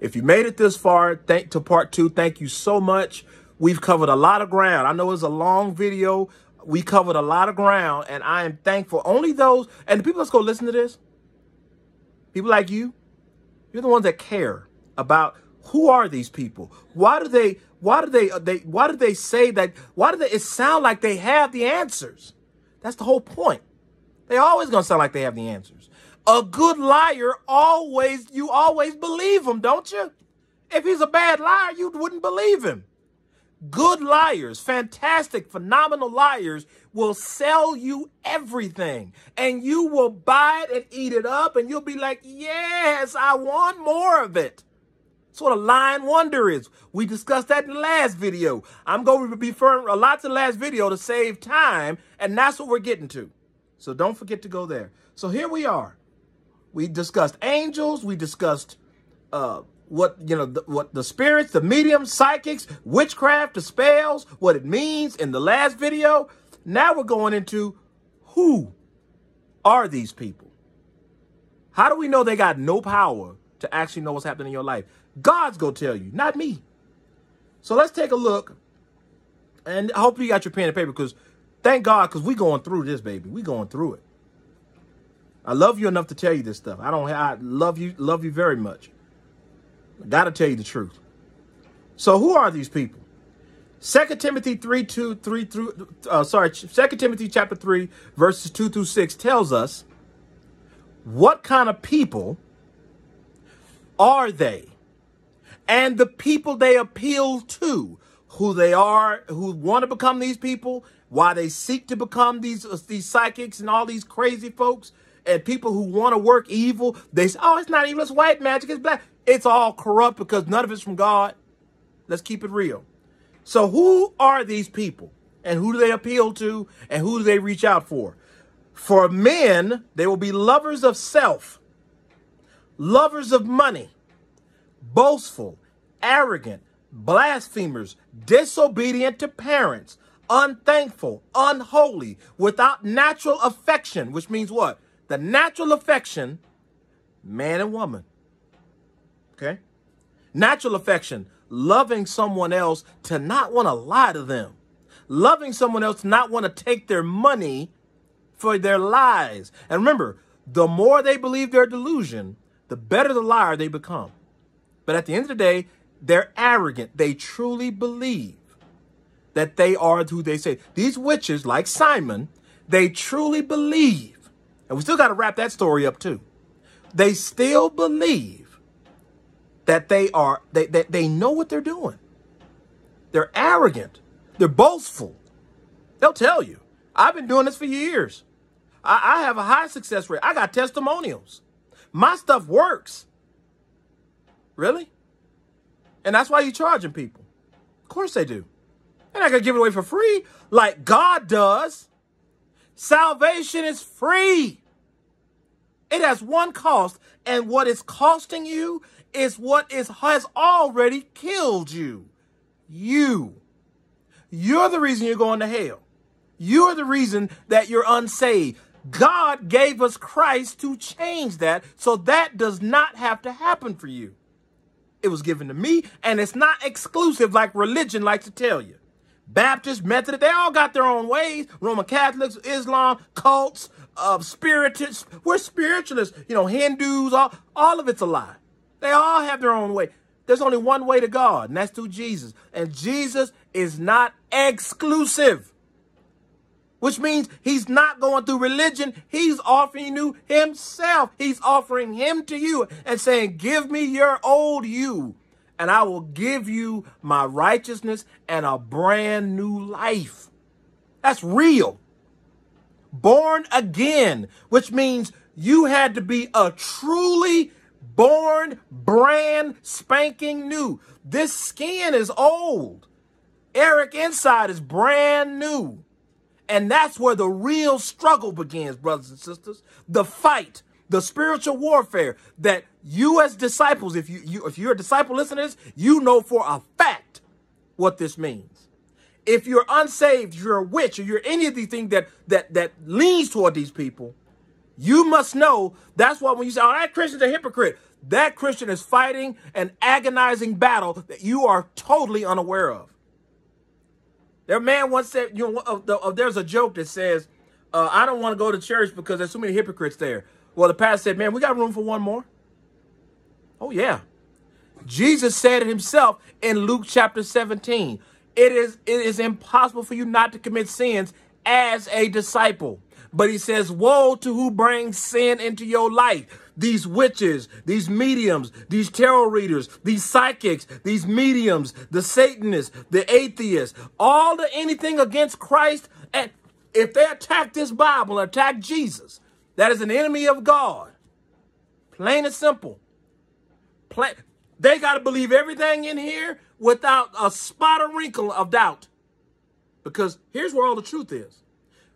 If you made it this far, thank to part two, thank you so much. We've covered a lot of ground. I know it's a long video. We covered a lot of ground, and I am thankful. Only those, and the people that's to listen to this, people like you, you're the ones that care about who are these people? Why do they, why do they, uh, they, why do they say that? Why do they, it sound like they have the answers? That's the whole point. They always going to sound like they have the answers. A good liar always, you always believe him, don't you? If he's a bad liar, you wouldn't believe him. Good liars, fantastic, phenomenal liars will sell you everything and you will buy it and eat it up and you'll be like, yes, I want more of it. That's what a lying wonder is. We discussed that in the last video. I'm going to be referring a lot to the last video to save time and that's what we're getting to. So don't forget to go there. So here we are. We discussed angels. We discussed uh, what you know, the, what the spirits, the mediums, psychics, witchcraft, the spells, what it means in the last video. Now we're going into who are these people? How do we know they got no power to actually know what's happening in your life? God's gonna tell you, not me. So let's take a look, and I hope you got your pen and paper because thank God because we going through this, baby. We going through it. I love you enough to tell you this stuff. I don't. I love you. Love you very much. I got to tell you the truth. So who are these people? Second Timothy 3, 2, 3 through, uh, sorry, Second Timothy chapter 3, verses 2 through 6 tells us what kind of people are they? And the people they appeal to, who they are, who want to become these people, why they seek to become these, these psychics and all these crazy folks, and people who want to work evil, they say, oh, it's not evil, it's white magic, it's black. It's all corrupt because none of it's from God. Let's keep it real. So who are these people? And who do they appeal to? And who do they reach out for? For men, they will be lovers of self, lovers of money, boastful, arrogant, blasphemers, disobedient to parents, unthankful, unholy, without natural affection, which means what? The natural affection, man and woman. Okay? Natural affection, loving someone else to not want to lie to them. Loving someone else to not want to take their money for their lies. And remember, the more they believe their delusion, the better the liar they become. But at the end of the day, they're arrogant. They truly believe that they are who they say. These witches, like Simon, they truly believe. And we still got to wrap that story up too. They still believe that they are, they, they, they know what they're doing. They're arrogant. They're boastful. They'll tell you. I've been doing this for years. I, I have a high success rate. I got testimonials. My stuff works. Really? And that's why you're charging people. Of course they do. They're not going to give it away for free like God does. Salvation is free. It has one cost, and what is costing you is what is has already killed you. You. You're the reason you're going to hell. You're the reason that you're unsaved. God gave us Christ to change that, so that does not have to happen for you. It was given to me, and it's not exclusive like religion likes to tell you. Baptist, Methodist, they all got their own ways. Roman Catholics, Islam, cults, uh, spiritists. We're spiritualists. You know, Hindus, all, all of it's a lie. They all have their own way. There's only one way to God, and that's through Jesus. And Jesus is not exclusive which means he's not going through religion. He's offering you himself. He's offering him to you and saying, give me your old you and I will give you my righteousness and a brand new life. That's real. Born again, which means you had to be a truly born brand spanking new. This skin is old. Eric inside is brand new. And that's where the real struggle begins, brothers and sisters. The fight, the spiritual warfare that you as disciples, if you, you if you're a disciple listeners, you know for a fact what this means. If you're unsaved, you're a witch, or you're any of these things that that that leans toward these people, you must know that's why when you say, "Oh, that Christian's a hypocrite," that Christian is fighting an agonizing battle that you are totally unaware of. Their man once said, you know, uh, there's a joke that says, uh, I don't want to go to church because there's so many hypocrites there. Well, the pastor said, man, we got room for one more. Oh, yeah. Jesus said it himself in Luke chapter 17. It is, it is impossible for you not to commit sins as a disciple. But he says, woe to who brings sin into your life. These witches, these mediums, these tarot readers, these psychics, these mediums, the Satanists, the atheists, all the anything against Christ. And if they attack this Bible, attack Jesus, that is an enemy of God. Plain and simple. Plain, they got to believe everything in here without a spot or wrinkle of doubt. Because here's where all the truth is.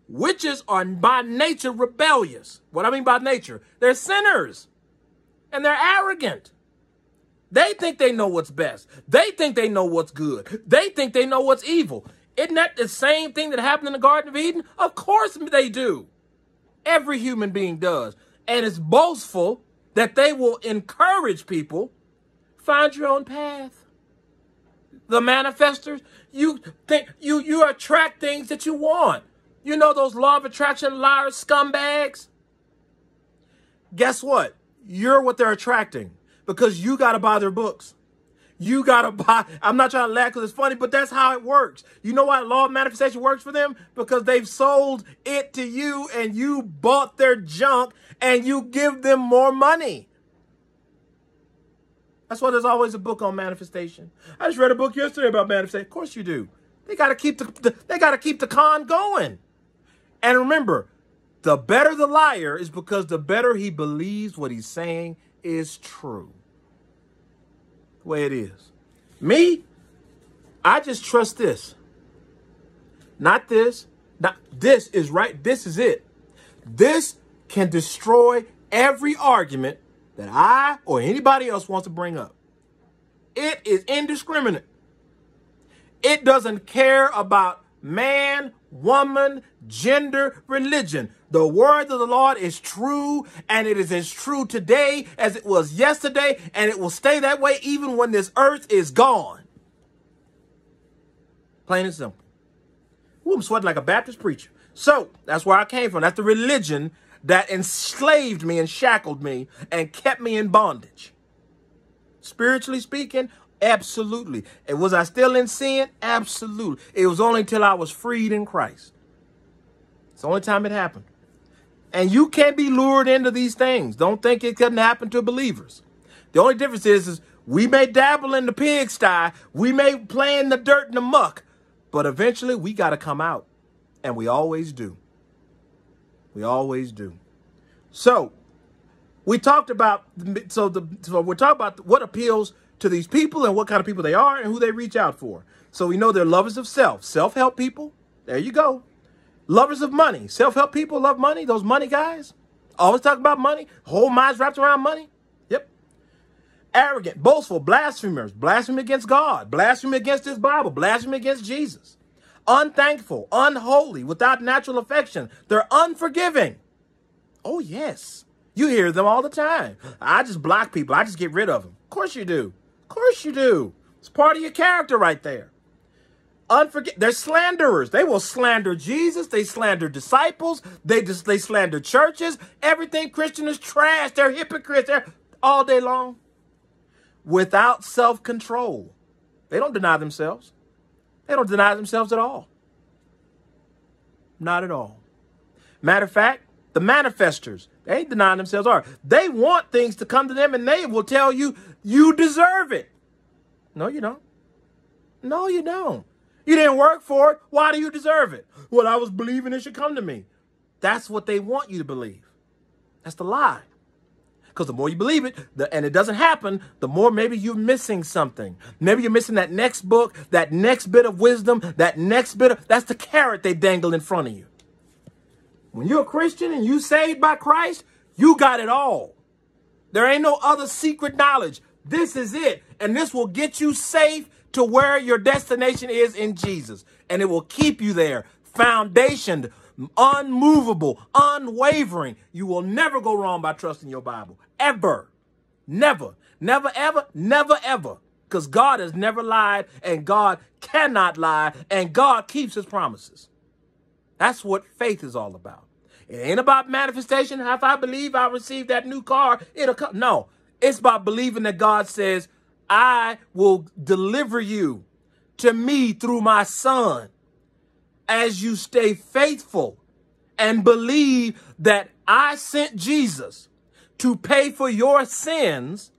Witches are by nature rebellious. What I mean by nature, they're sinners and they're arrogant. They think they know what's best. They think they know what's good. They think they know what's evil. Isn't that the same thing that happened in the Garden of Eden? Of course they do. Every human being does. And it's boastful that they will encourage people find your own path. The manifestors, you think you you attract things that you want. You know those law of attraction liars, scumbags? Guess what? You're what they're attracting because you got to buy their books. You got to buy. I'm not trying to laugh because it's funny, but that's how it works. You know why law of manifestation works for them? Because they've sold it to you and you bought their junk and you give them more money. That's why there's always a book on manifestation. I just read a book yesterday about manifestation. Of course you do. They got to keep the, the they got to keep the con going. And remember, the better the liar is because the better he believes what he's saying is true. The way it is. Me, I just trust this. Not this. Not this is right. This is it. This can destroy every argument that I or anybody else wants to bring up. It is indiscriminate. It doesn't care about man, woman, gender, religion. The word of the Lord is true, and it is as true today as it was yesterday, and it will stay that way even when this earth is gone. Plain and simple. Ooh, I'm sweating like a Baptist preacher. So that's where I came from. That's the religion that enslaved me and shackled me and kept me in bondage. Spiritually speaking, Absolutely. And was I still in sin? Absolutely. It was only until I was freed in Christ. It's the only time it happened. And you can't be lured into these things. Don't think it couldn't happen to believers. The only difference is, is we may dabble in the pigsty, we may play in the dirt and the muck, but eventually we got to come out. And we always do. We always do. So, we talked about, so the so we're talking about what appeals to these people and what kind of people they are and who they reach out for. So we know they're lovers of self, self-help people. There you go. Lovers of money, self-help people love money. Those money guys always talk about money. Whole minds wrapped around money. Yep. Arrogant, boastful, blasphemers, blasphemy against God, blasphemy against His Bible, blasphemy against Jesus. Unthankful, unholy, without natural affection. They're unforgiving. Oh yes, you hear them all the time. I just block people. I just get rid of them. Of course you do Of course you do. It's part of your character right there. Unforget they're slanderers. They will slander Jesus. They slander disciples. They just they slander churches. Everything Christian is trash. They're hypocrites. They're all day long. Without self-control. They don't deny themselves. They don't deny themselves at all. Not at all. Matter of fact, the manifestors, they ain't denying themselves are. They want things to come to them and they will tell you you deserve it. No, you don't. No, you don't. You didn't work for it. Why do you deserve it? Well, I was believing it should come to me. That's what they want you to believe. That's the lie. Because the more you believe it, the, and it doesn't happen, the more maybe you're missing something. Maybe you're missing that next book, that next bit of wisdom, that next bit of, that's the carrot they dangle in front of you. When you're a Christian and you saved by Christ, you got it all. There ain't no other secret knowledge. This is it. And this will get you safe to where your destination is in Jesus. And it will keep you there, foundationed, unmovable, unwavering. You will never go wrong by trusting your Bible. Ever. Never. Never, ever, never, ever. Because God has never lied and God cannot lie and God keeps his promises. That's what faith is all about. It ain't about manifestation. If I believe I receive that new car, it'll come. No, it's about believing that God says, I will deliver you to me through my son as you stay faithful and believe that I sent Jesus to pay for your sins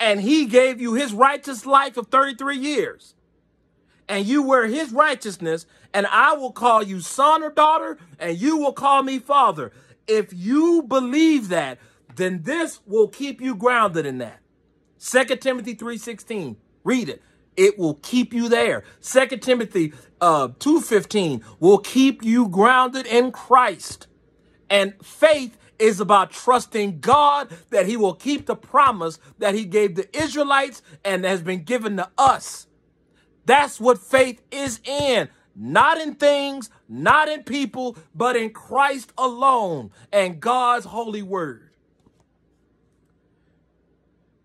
and he gave you his righteous life of 33 years. And you were his righteousness, and I will call you son or daughter, and you will call me father. If you believe that, then this will keep you grounded in that. 2 Timothy 3.16, read it. It will keep you there. 2 Timothy uh, 2.15 will keep you grounded in Christ. And faith is about trusting God that he will keep the promise that he gave the Israelites and has been given to us. That's what faith is in. Not in things, not in people, but in Christ alone and God's holy word.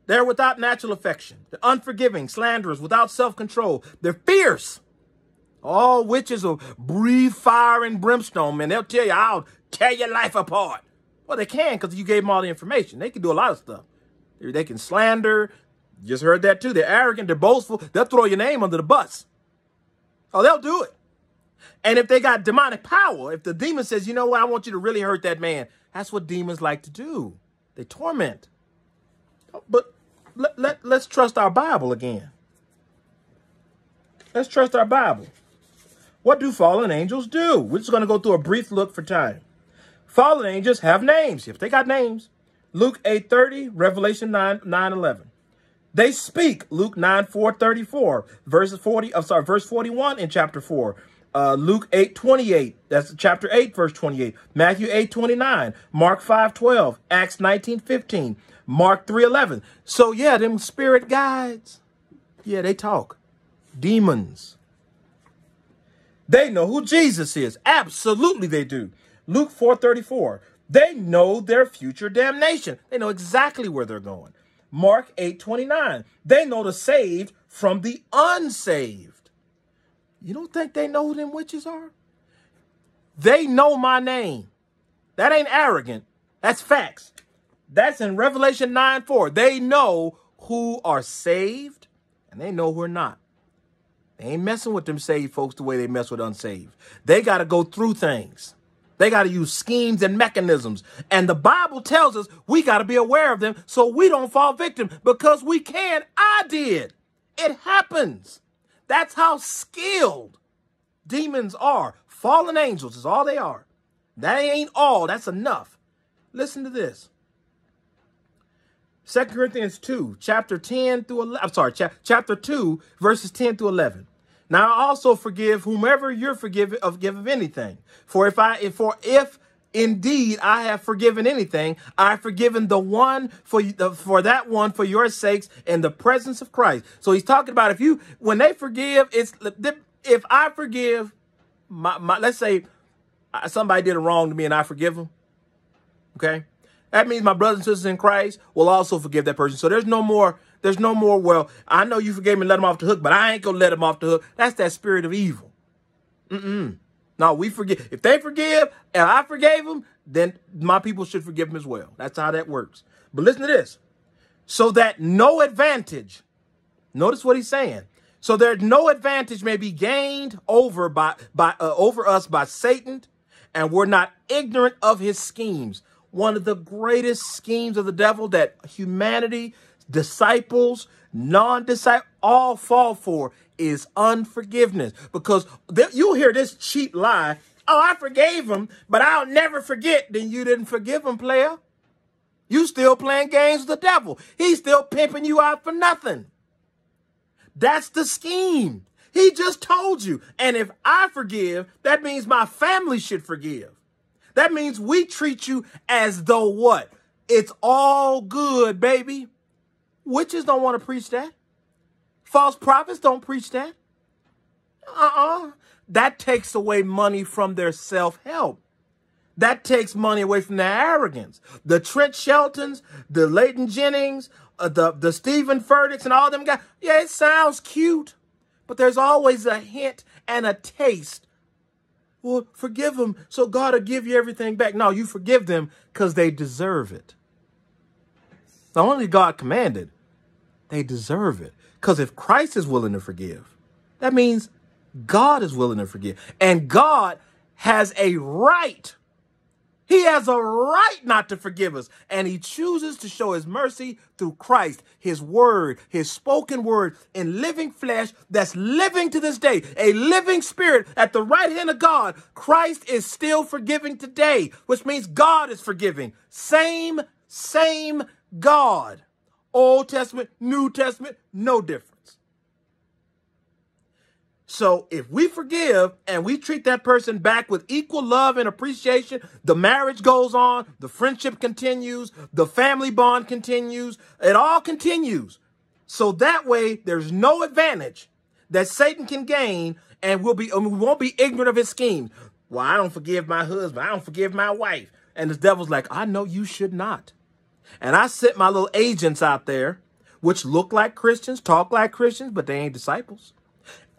They're without natural affection. They're unforgiving, slanderers, without self-control. They're fierce. All witches will breathe fire and brimstone, man. They'll tell you, I'll tear your life apart. Well, they can because you gave them all the information. They can do a lot of stuff. They can slander. Just heard that too. They're arrogant. They're boastful. They'll throw your name under the bus. Oh, they'll do it. And if they got demonic power, if the demon says, you know what, I want you to really hurt that man, that's what demons like to do. They torment. Oh, but let, let, let's trust our Bible again. Let's trust our Bible. What do fallen angels do? We're just going to go through a brief look for time. Fallen angels have names. If they got names. Luke 8.30, Revelation 9, 9 11. They speak, Luke 9, 4, 34, verses 40, I'm sorry, verse 41 in chapter 4. Uh, Luke 8, 28, that's chapter 8, verse 28. Matthew 8, 29, Mark 5, 12, Acts 19, 15, Mark 3, 11. So yeah, them spirit guides, yeah, they talk. Demons. They know who Jesus is. Absolutely they do. Luke 4:34. They know their future damnation. They know exactly where they're going. Mark 8:29. They know the saved from the unsaved. You don't think they know who them witches are? They know my name. That ain't arrogant. That's facts. That's in Revelation 9 4. They know who are saved and they know who are not. They ain't messing with them saved folks the way they mess with unsaved. They got to go through things. They got to use schemes and mechanisms. And the Bible tells us we got to be aware of them so we don't fall victim because we can. I did. It happens. That's how skilled demons are. Fallen angels is all they are. That ain't all. That's enough. Listen to this. 2 Corinthians 2, chapter 10 through 11. I'm sorry, cha chapter 2, verses 10 through 11. Now I also forgive whomever you're forgiven of give of anything. For if I if for if indeed I have forgiven anything, I've forgiven the one for the, for that one for your sakes in the presence of Christ. So he's talking about if you when they forgive, it's if I forgive my, my let's say somebody did a wrong to me and I forgive them. Okay. That means my brothers and sisters in Christ will also forgive that person. So there's no more there's no more, well, I know you forgave me let him off the hook, but I ain't going to let him off the hook. That's that spirit of evil. Mm-mm. No, we forgive. If they forgive and I forgave them, then my people should forgive them as well. That's how that works. But listen to this. So that no advantage, notice what he's saying. So that no advantage may be gained over by, by uh, over us by Satan, and we're not ignorant of his schemes. One of the greatest schemes of the devil that humanity disciples, non-disciples, all fall for is unforgiveness. Because you'll hear this cheap lie, oh, I forgave him, but I'll never forget. Then you didn't forgive him, player. You still playing games with the devil. He's still pimping you out for nothing. That's the scheme. He just told you. And if I forgive, that means my family should forgive. That means we treat you as though what? It's all good, baby. Witches don't want to preach that. False prophets don't preach that. Uh-uh. That takes away money from their self-help. That takes money away from their arrogance. The Trent Sheltons, the Leighton Jennings, uh, the the Steven Furticks and all them guys. Yeah, it sounds cute, but there's always a hint and a taste. Well, forgive them so God will give you everything back. No, you forgive them because they deserve it. Not only God commanded, they deserve it. Because if Christ is willing to forgive, that means God is willing to forgive. And God has a right he has a right not to forgive us, and he chooses to show his mercy through Christ, his word, his spoken word in living flesh that's living to this day, a living spirit at the right hand of God. Christ is still forgiving today, which means God is forgiving. Same, same God. Old Testament, New Testament, no difference. So if we forgive and we treat that person back with equal love and appreciation, the marriage goes on, the friendship continues, the family bond continues, it all continues. So that way there's no advantage that Satan can gain and we'll be we won't be ignorant of his scheme. Well, I don't forgive my husband, I don't forgive my wife. And the devil's like, I know you should not. And I sent my little agents out there, which look like Christians, talk like Christians, but they ain't disciples.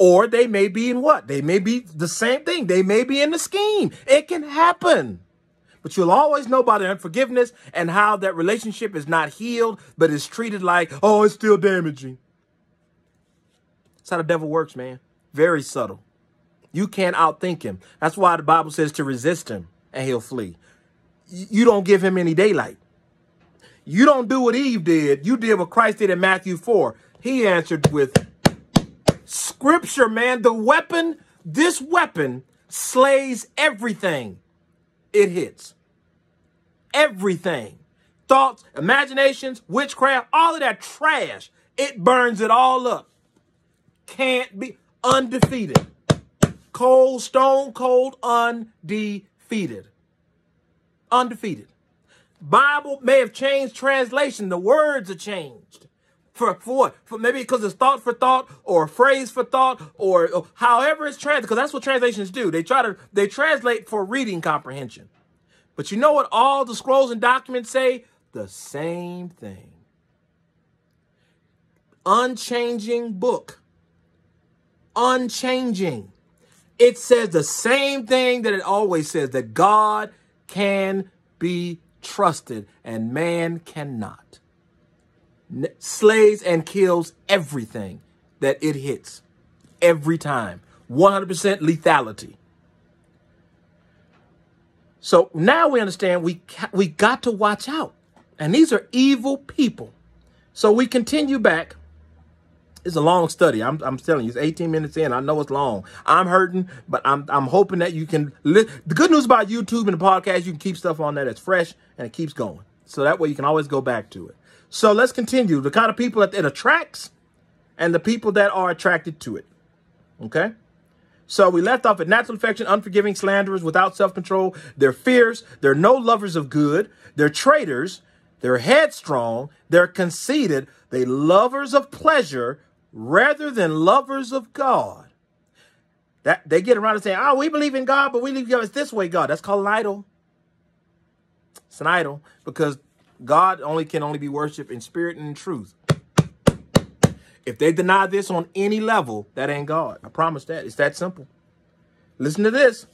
Or they may be in what? They may be the same thing. They may be in the scheme. It can happen. But you'll always know about the unforgiveness and how that relationship is not healed, but is treated like, oh, it's still damaging. That's how the devil works, man. Very subtle. You can't outthink him. That's why the Bible says to resist him and he'll flee. You don't give him any daylight. You don't do what Eve did. You did what Christ did in Matthew 4. He answered with Scripture, man, the weapon, this weapon slays everything it hits. Everything. Thoughts, imaginations, witchcraft, all of that trash. It burns it all up. Can't be undefeated. Cold, stone cold, undefeated. Undefeated. Bible may have changed translation. The words are changed. For, for what? For maybe because it's thought for thought or phrase for thought or, or however it's translated, because that's what translations do. They try to, they translate for reading comprehension. But you know what all the scrolls and documents say? The same thing. Unchanging book. Unchanging. It says the same thing that it always says that God can be trusted and man cannot slays and kills everything that it hits every time. 100% lethality. So now we understand we we got to watch out. And these are evil people. So we continue back. It's a long study. I'm, I'm telling you, it's 18 minutes in. I know it's long. I'm hurting, but I'm, I'm hoping that you can. Li- the good news about YouTube and the podcast, you can keep stuff on there that's fresh and it keeps going. So that way you can always go back to it. So let's continue. The kind of people that it attracts and the people that are attracted to it. Okay? So we left off at natural affection, unforgiving, slanderers, without self-control. They're fierce. They're no lovers of good. They're traitors. They're headstrong. They're conceited. They lovers of pleasure rather than lovers of God. That they get around and say, "Oh, we believe in God, but we believe God is this way." God, that's called an idol. It's an idol because God only can only be worshiped in spirit and in truth. If they deny this on any level, that ain't God. I promise that. It's that simple. Listen to this.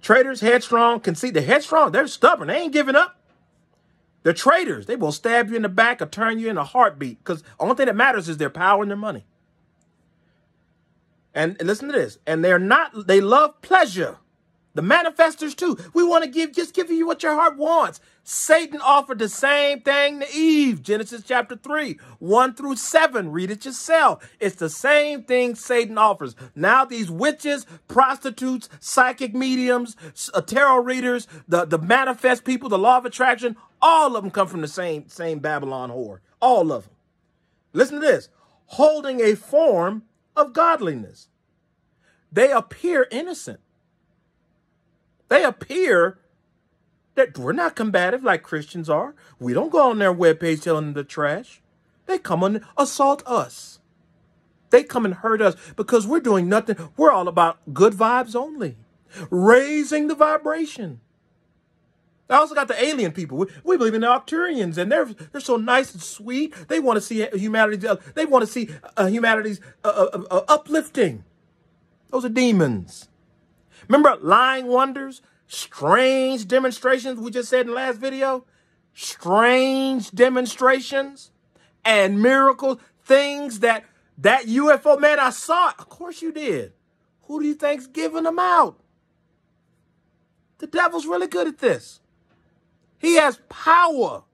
Traitors, headstrong, conceit. The headstrong, they're stubborn. They ain't giving up. They're traitors. They will stab you in the back or turn you in a heartbeat because the only thing that matters is their power and their money. And, listen to this. And they're not, they love pleasure the manifestors too. We want to give, just give you what your heart wants. Satan offered the same thing to Eve. Genesis chapter 3, 1 through 7. Read it yourself. It's the same thing Satan offers. Now these witches, prostitutes, psychic mediums, uh, tarot readers, the, the manifest people, the law of attraction, all of them come from the same, same Babylon whore. All of them. Listen to this. Holding a form of godliness. They appear innocent they appear that we're not combative like Christians are. We don't go on their webpage telling them to trash. They come and assault us. They come and hurt us because we're doing nothing. We're all about good vibes only, raising the vibration. I also got the alien people. We, we believe in the Arcturians, and they're they're so nice and sweet. They want to see humanity. Uh, they want to see uh, humanity's uh, uh, uh, uplifting. Those are demons. Remember lying wonders, strange demonstrations we just said in the last video? Strange demonstrations and miracles, things that that UFO man I saw. Of course you did. Who do you think's giving them out? The devil's really good at this. He has power.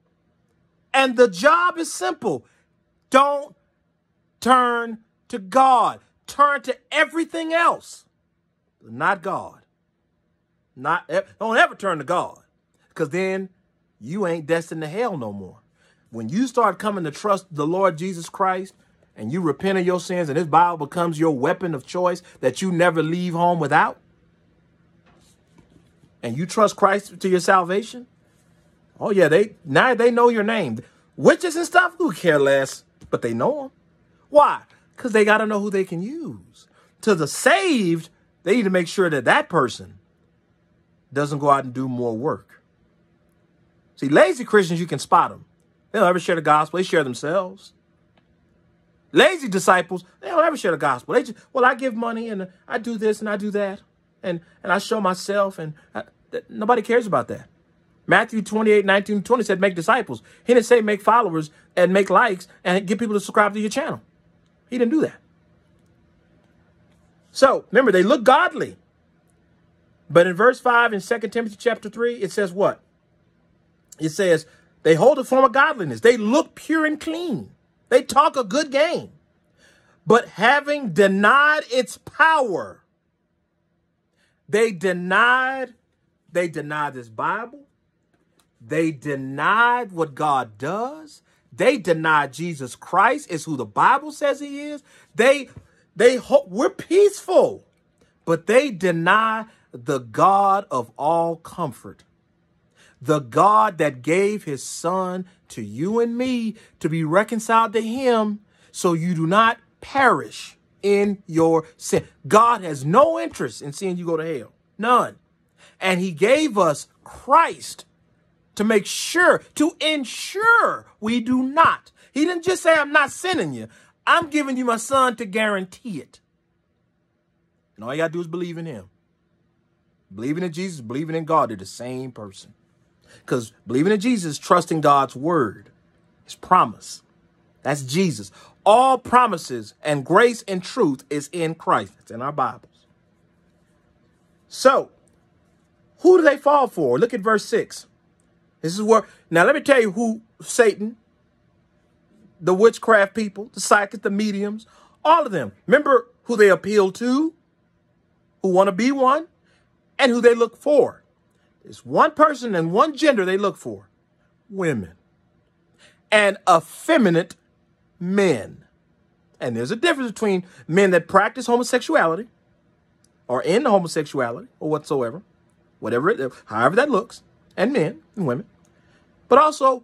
And the job is simple. Don't turn to God. Turn to everything else. Not God. Not don't ever turn to God. Because then you ain't destined to hell no more. When you start coming to trust the Lord Jesus Christ and you repent of your sins and this Bible becomes your weapon of choice that you never leave home without, and you trust Christ to your salvation, Oh yeah, they now they know your name. Witches and stuff, who care less, but they know them. Why? Because they got to know who they can use. To the saved, they need to make sure that that person doesn't go out and do more work. See, lazy Christians, you can spot them. They don't ever share the gospel. They share themselves. Lazy disciples, they don't ever share the gospel. They just, well, I give money and I do this and I do that. And, and I show myself and uh, I, nobody cares about that. Matthew 28, 19, 20 said make disciples. He didn't say make followers and make likes and get people to subscribe to your channel. He didn't do that. So remember, they look godly. But in verse 5 in 2 Timothy chapter 3, it says what? It says, they hold a form of godliness. They look pure and clean. They talk a good game. But having denied its power, they denied, they denied this Bible. They denied what God does. They denied Jesus Christ is who the Bible says he is. They they hope we're peaceful, but they deny the God of all comfort. The God that gave his son to you and me to be reconciled to him so you do not perish in your sin. God has no interest in seeing you go to hell. None. And he gave us Christ to make sure, to ensure we do not. He didn't just say, I'm not sending you. I'm giving you my son to guarantee it. And all you got to do is believe in him. Believing in Jesus, believing in God, they're the same person. Because believing in Jesus, trusting God's word, his promise. That's Jesus. All promises and grace and truth is in Christ. It's in our Bibles. So, who do they fall for? Look at verse 6. This is where, now let me tell you who Satan, the witchcraft people, the psychics, the mediums, all of them. Remember who they appeal to, who want to be one, and who they look for. There's one person and one gender they look for women and effeminate men. And there's a difference between men that practice homosexuality or in homosexuality or whatsoever, whatever, it, however that looks, and men and women, but also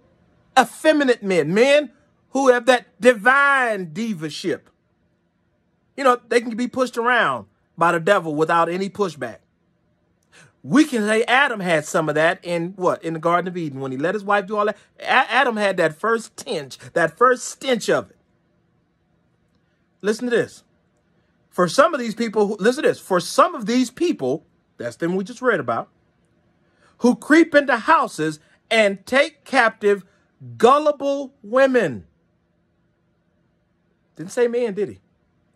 effeminate men, men who have that divine divaship. You know, they can be pushed around by the devil without any pushback. We can say Adam had some of that in what? In the Garden of Eden when he let his wife do all that. Adam had that first tinge, that first stench of it. Listen to this. For some of these people, listen to this. For some of these people, that's them we just read about, who creep into houses and take captive gullible women. Didn't say men, did he?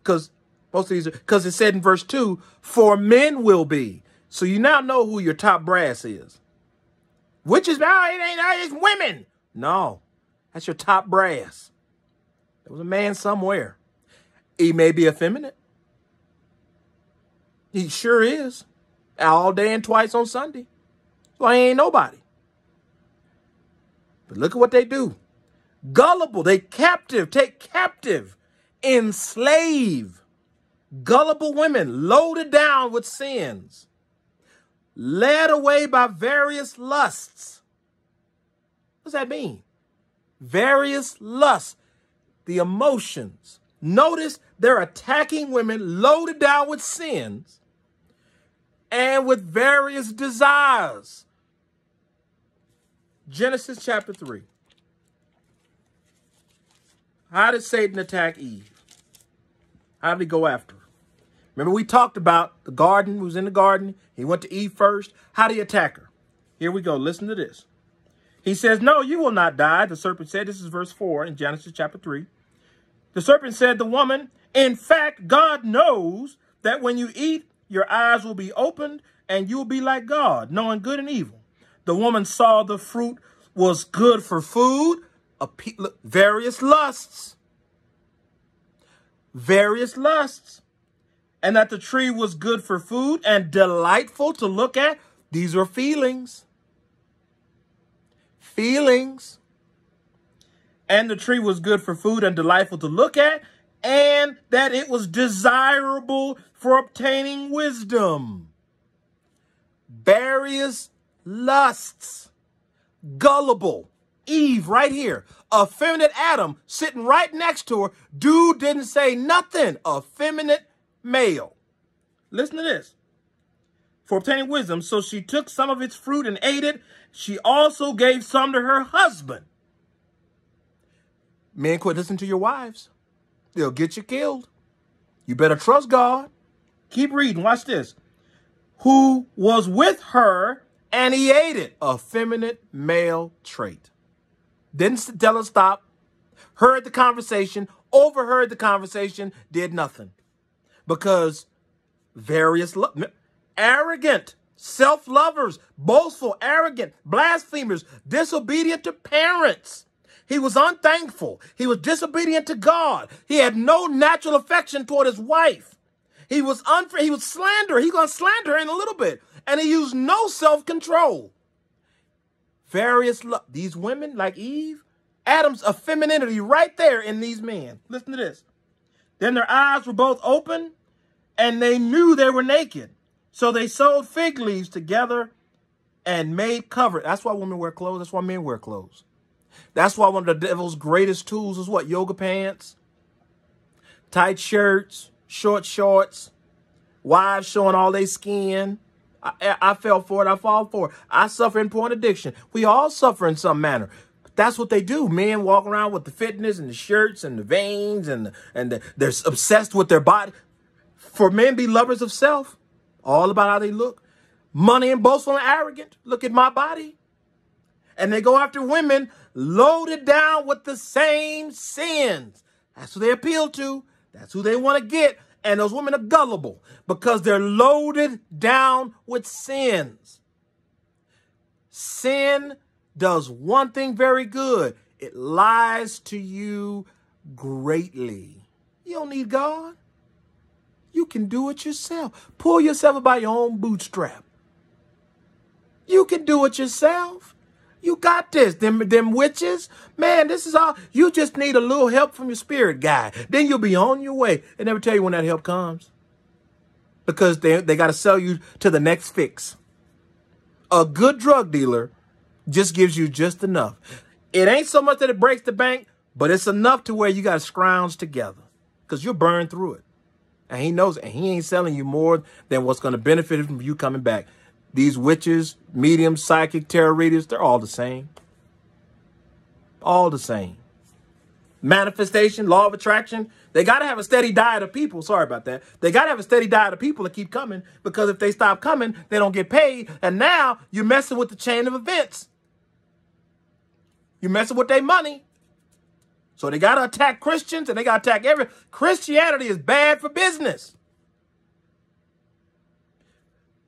Because most of these because it said in verse 2, for men will be. So you now know who your top brass is. Which is, oh, it ain't, it's women. No, that's your top brass. There was a man somewhere. He may be effeminate. He sure is. All day and twice on Sunday. Well, he ain't nobody. But look at what they do. Gullible, they captive, take captive, enslave. Gullible women loaded down with sins, led away by various lusts. What does that mean? Various lusts, the emotions. Notice they're attacking women loaded down with sins and with various desires. Genesis chapter 3. How did Satan attack Eve? How did he go after her? Remember, we talked about the garden, who was in the garden. He went to Eve first. How did he attack her? Here we go. Listen to this. He says, No, you will not die. The serpent said, This is verse 4 in Genesis chapter 3. The serpent said, The woman, in fact, God knows that when you eat, your eyes will be opened and you will be like God, knowing good and evil. The woman saw the fruit was good for food, various lusts, various lusts, and that the tree was good for food and delightful to look at. These are feelings. Feelings. And the tree was good for food and delightful to look at, and that it was desirable for obtaining wisdom. Various lusts, gullible, Eve right here, effeminate Adam sitting right next to her. Dude didn't say nothing. Effeminate male. Listen to this. For obtaining wisdom, so she took some of its fruit and ate it. She also gave some to her husband. Men, quit listening to your wives. They'll get you killed. You better trust God. Keep reading. Watch this. Who was with her and he ate it. A feminine male trait. Didn't tell her stop. Heard the conversation, overheard the conversation, did nothing. Because various, arrogant, self-lovers, boastful, arrogant, blasphemers, disobedient to parents. He was unthankful. He was disobedient to God. He had no natural affection toward his wife. He was unfair. He was slander. He's going to slander her in a little bit. And he used no self-control. Various, these women like Eve, Adam's femininity right there in these men. Listen to this. Then their eyes were both open and they knew they were naked. So they sewed fig leaves together and made cover. That's why women wear clothes. That's why men wear clothes. That's why one of the devil's greatest tools is what? Yoga pants, tight shirts, short shorts, wives showing all their skin. I, I fell for it. I fall for it. I suffer in porn addiction. We all suffer in some manner. That's what they do. Men walk around with the fitness and the shirts and the veins and the, and the, they're obsessed with their body. For men be lovers of self, all about how they look. Money and boastful and arrogant. Look at my body. And they go after women loaded down with the same sins. That's who they appeal to. That's who they want to get. And those women are gullible because they're loaded down with sins. Sin does one thing very good. It lies to you greatly. You don't need God. You can do it yourself. Pull yourself by your own bootstrap. You can do it yourself. You got this. Them, them witches, man, this is all. You just need a little help from your spirit guide. Then you'll be on your way. They never tell you when that help comes. Because they, they got to sell you to the next fix. A good drug dealer just gives you just enough. It ain't so much that it breaks the bank, but it's enough to where you got to scrounge together because you'll burn through it. And he knows, and he ain't selling you more than what's going to benefit from you coming back. These witches, mediums, psychic, tarot readers, they're all the same. All the same. Manifestation, law of attraction, they got to have a steady diet of people. Sorry about that. They got to have a steady diet of people to keep coming because if they stop coming, they don't get paid. And now you're messing with the chain of events. You're messing with their money. So they got to attack Christians and they got to attack every. Christianity is bad for business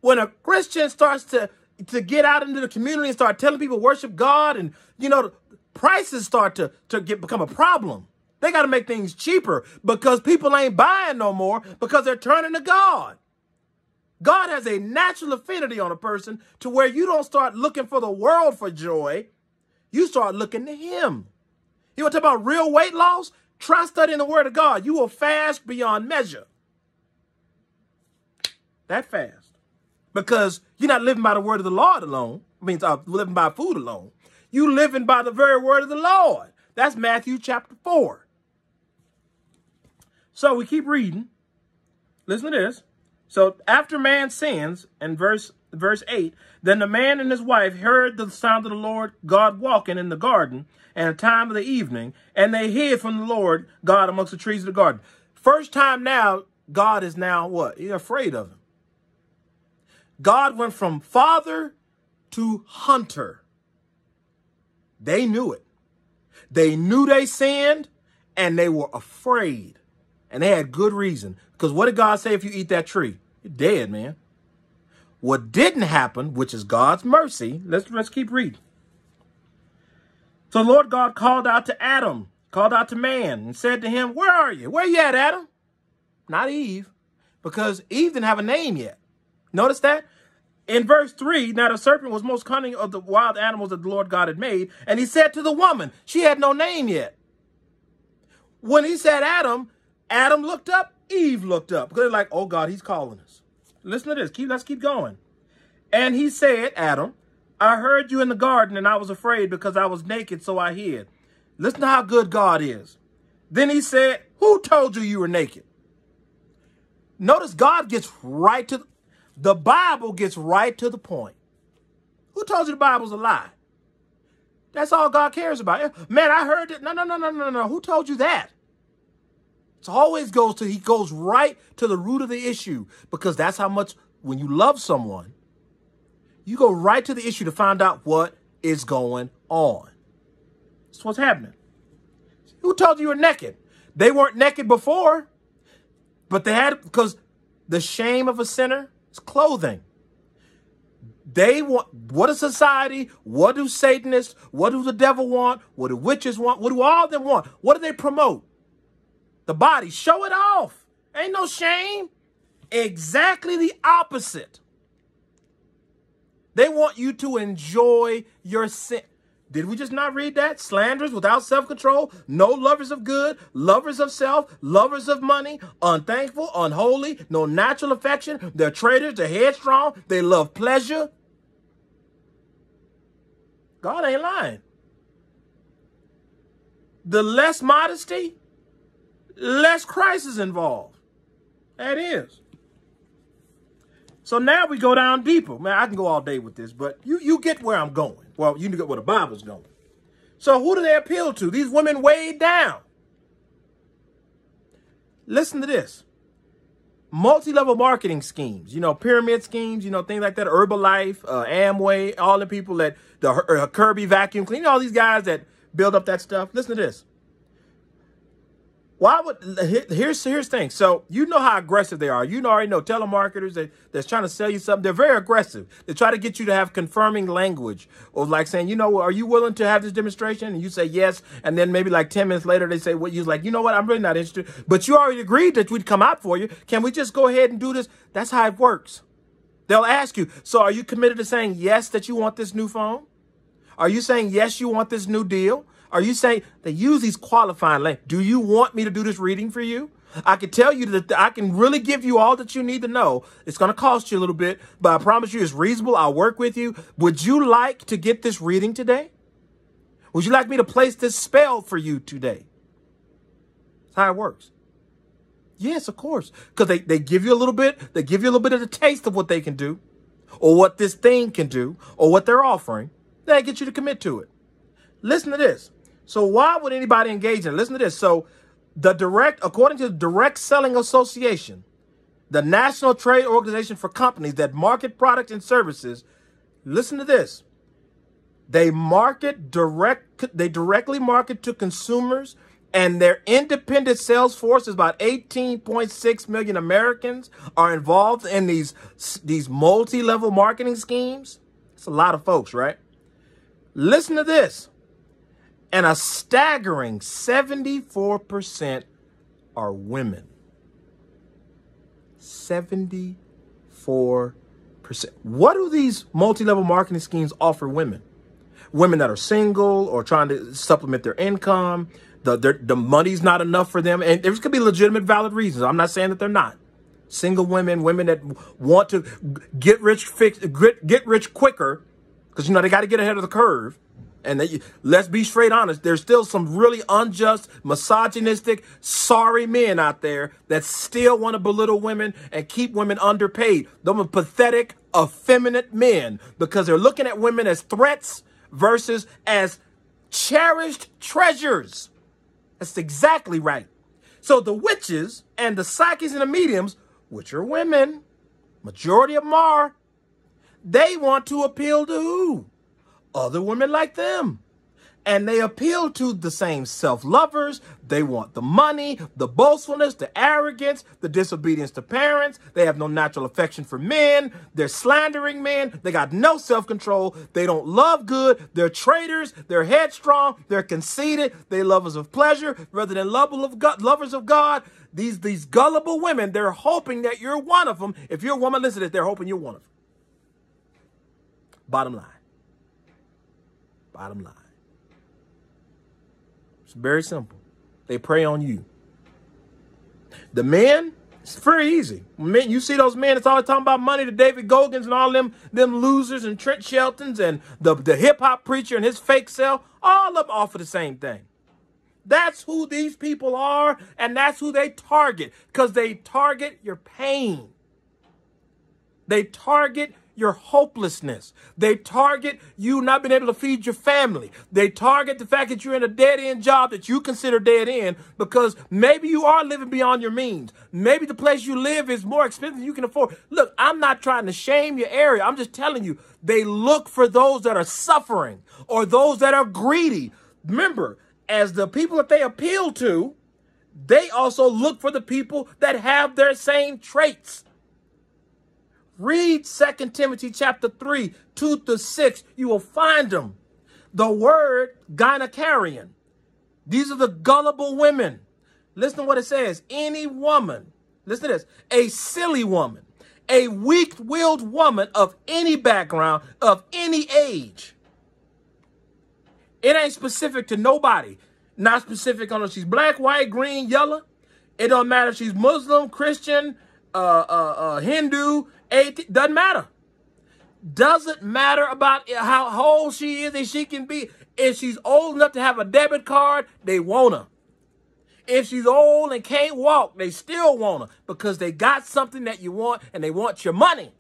when a Christian starts to to get out into the community and start telling people worship God and you know prices start to to get become a problem. They got to make things cheaper because people ain't buying no more because they're turning to God. God has a natural affinity on a person to where you don't start looking for the world for joy. You start looking to him. You want to talk about real weight loss? Try studying the word of God. You will fast beyond measure. That fast because you're not living by the word of the Lord alone. I mean, uh, living by food alone. You living by the very word of the Lord. That's Matthew chapter 4. So we keep reading. Listen to this. So after man sins, in verse verse 8, then the man and his wife heard the sound of the Lord God walking in the garden and the time of the evening, and they hid from the Lord God amongst the trees of the garden. First time now, God is now what? Afraid of him. God went from father to hunter. They knew it. They knew they sinned and they were afraid. And they had good reason. Because what did God say if you eat that tree? You're dead, man. What didn't happen, which is God's mercy, let's, let's keep reading. So Lord God called out to Adam, called out to man, and said to him, Where are you? Where are you at, Adam? Not Eve, because Eve didn't have a name yet. Notice that? In verse 3, now the serpent was most cunning of the wild animals that the Lord God had made, and he said to the woman, she had no name yet. When he said Adam, Adam looked up, Eve looked up, because they're like, oh God, he's calling us. Listen to this, keep, let's keep going. And he said, Adam, I heard you in the garden, and I was afraid because I was naked, so I hid. Listen to how good God is. Then he said, who told you you were naked? Notice God gets right to the Bible gets right to the point. Who told you the Bible's a lie? That's all God cares about. Man, I heard it. No, no, no, no, no, no. Who told you that? It always goes to, he goes right to the root of the issue because that's how much, when you love someone, you go right to the issue to find out what is going on. That's what's happening. Who told you you were naked? They weren't naked before, but they had, because the shame of a sinner is clothing. They want, what does society, what do Satanists, what do the devil want, what do witches want, what do all of them want? What do they promote? The body, show it off. Ain't no shame. Exactly the opposite. They want you to enjoy your sin. Did we just not read that? Slanderers without self-control, no lovers of good, lovers of self, lovers of money, unthankful, unholy, no natural affection. They're traitors, they're headstrong, they love pleasure. God ain't lying. The less modesty, less crisis involved. That is. So now we go down deeper. Man, I can go all day with this, but you, you get where I'm going. Well, you get where the Bible's going. So who do they appeal to? These women weighed down. Listen to this. Multi-level marketing schemes, you know, pyramid schemes, you know, things like that, Herbalife, uh, Amway, all the people that, the uh, Kirby vacuum clean, all these guys that build up that stuff. Listen to this. Why would here's here's the thing. So you know how aggressive they are. You already know telemarketers that that's trying to sell you something. They're very aggressive. They try to get you to have confirming language or like saying, you know, are you willing to have this demonstration? And you say yes, and then maybe like ten minutes later they say what well, you're like, you know what, I'm really not interested. But you already agreed that we'd come out for you. Can we just go ahead and do this? That's how it works. They'll ask you, so are you committed to saying yes that you want this new phone? Are you saying yes you want this new deal? Are you saying they use these qualifying language? Do you want me to do this reading for you? I can tell you that I can really give you all that you need to know. It's going to cost you a little bit, but I promise you it's reasonable. I'll work with you. Would you like to get this reading today? Would you like me to place this spell for you today? That's how it works. Yes, of course. Because they, they give you a little bit, they give you a little bit of the taste of what they can do, or what this thing can do, or what they're offering. They get you to commit to it. Listen to this. So why would anybody engage in it? Listen to this. So the direct, according to the Direct Selling Association, the National Trade Organization for companies that market products and services, listen to this. They market direct, they directly market to consumers and their independent sales force is about 18.6 million Americans are involved in these, these multi-level marketing schemes. It's a lot of folks, right? Listen to this and a staggering 74% are women. 74%. What do these multi-level marketing schemes offer women? Women that are single or trying to supplement their income, the, the money's not enough for them. And there could be legitimate, valid reasons. I'm not saying that they're not. Single women, women that want to get rich, fix, get, get rich quicker, because, you know, they got to get ahead of the curve And they, let's be straight honest, there's still some really unjust, misogynistic, sorry men out there that still want to belittle women and keep women underpaid. Are pathetic, effeminate men because they're looking at women as threats versus as cherished treasures. That's exactly right. So the witches and the psychics and the mediums, which are women, majority of them are, they want to appeal to who? Other women like them. And they appeal to the same self-lovers. They want the money, the boastfulness, the arrogance, the disobedience to parents. They have no natural affection for men. They're slandering men. They got no self-control. They don't love good. They're traitors. They're headstrong. They're conceited. They lovers of pleasure rather than lovers of God. These, these gullible women, they're hoping that you're one of them. If you're a woman, listen to this, they're hoping you're one of them. Bottom line. Bottom line. It's very simple. They prey on you. The men, it's very easy. Men, you see those men that's always talking about money, the David Goggins and all them them losers and Trent Sheltons and the, the hip hop preacher and his fake self, all of them offer the same thing. That's who these people are, and that's who they target because they target your pain. They target your hopelessness. They target you not being able to feed your family. They target the fact that you're in a dead end job that you consider dead end because maybe you are living beyond your means. Maybe the place you live is more expensive than you can afford. Look, I'm not trying to shame your area. I'm just telling you, they look for those that are suffering or those that are greedy. Remember, as the people that they appeal to, they also look for the people that have their same traits. Read 2 Timothy chapter 3, 2 to 6. You will find them. The word gynecarian. These are the gullible women. Listen to what it says. Any woman, listen to this, a silly woman, a weak-willed woman of any background, of any age. It ain't specific to nobody. Not specific on if she's black, white, green, yellow. It don't matter if she's Muslim, Christian, uh, uh, uh, Hindu, atheist, doesn't matter. Doesn't matter about how old she is and she can be. If she's old enough to have a debit card, they want her. If she's old and can't walk, they still want her because they got something that you want and they want your money.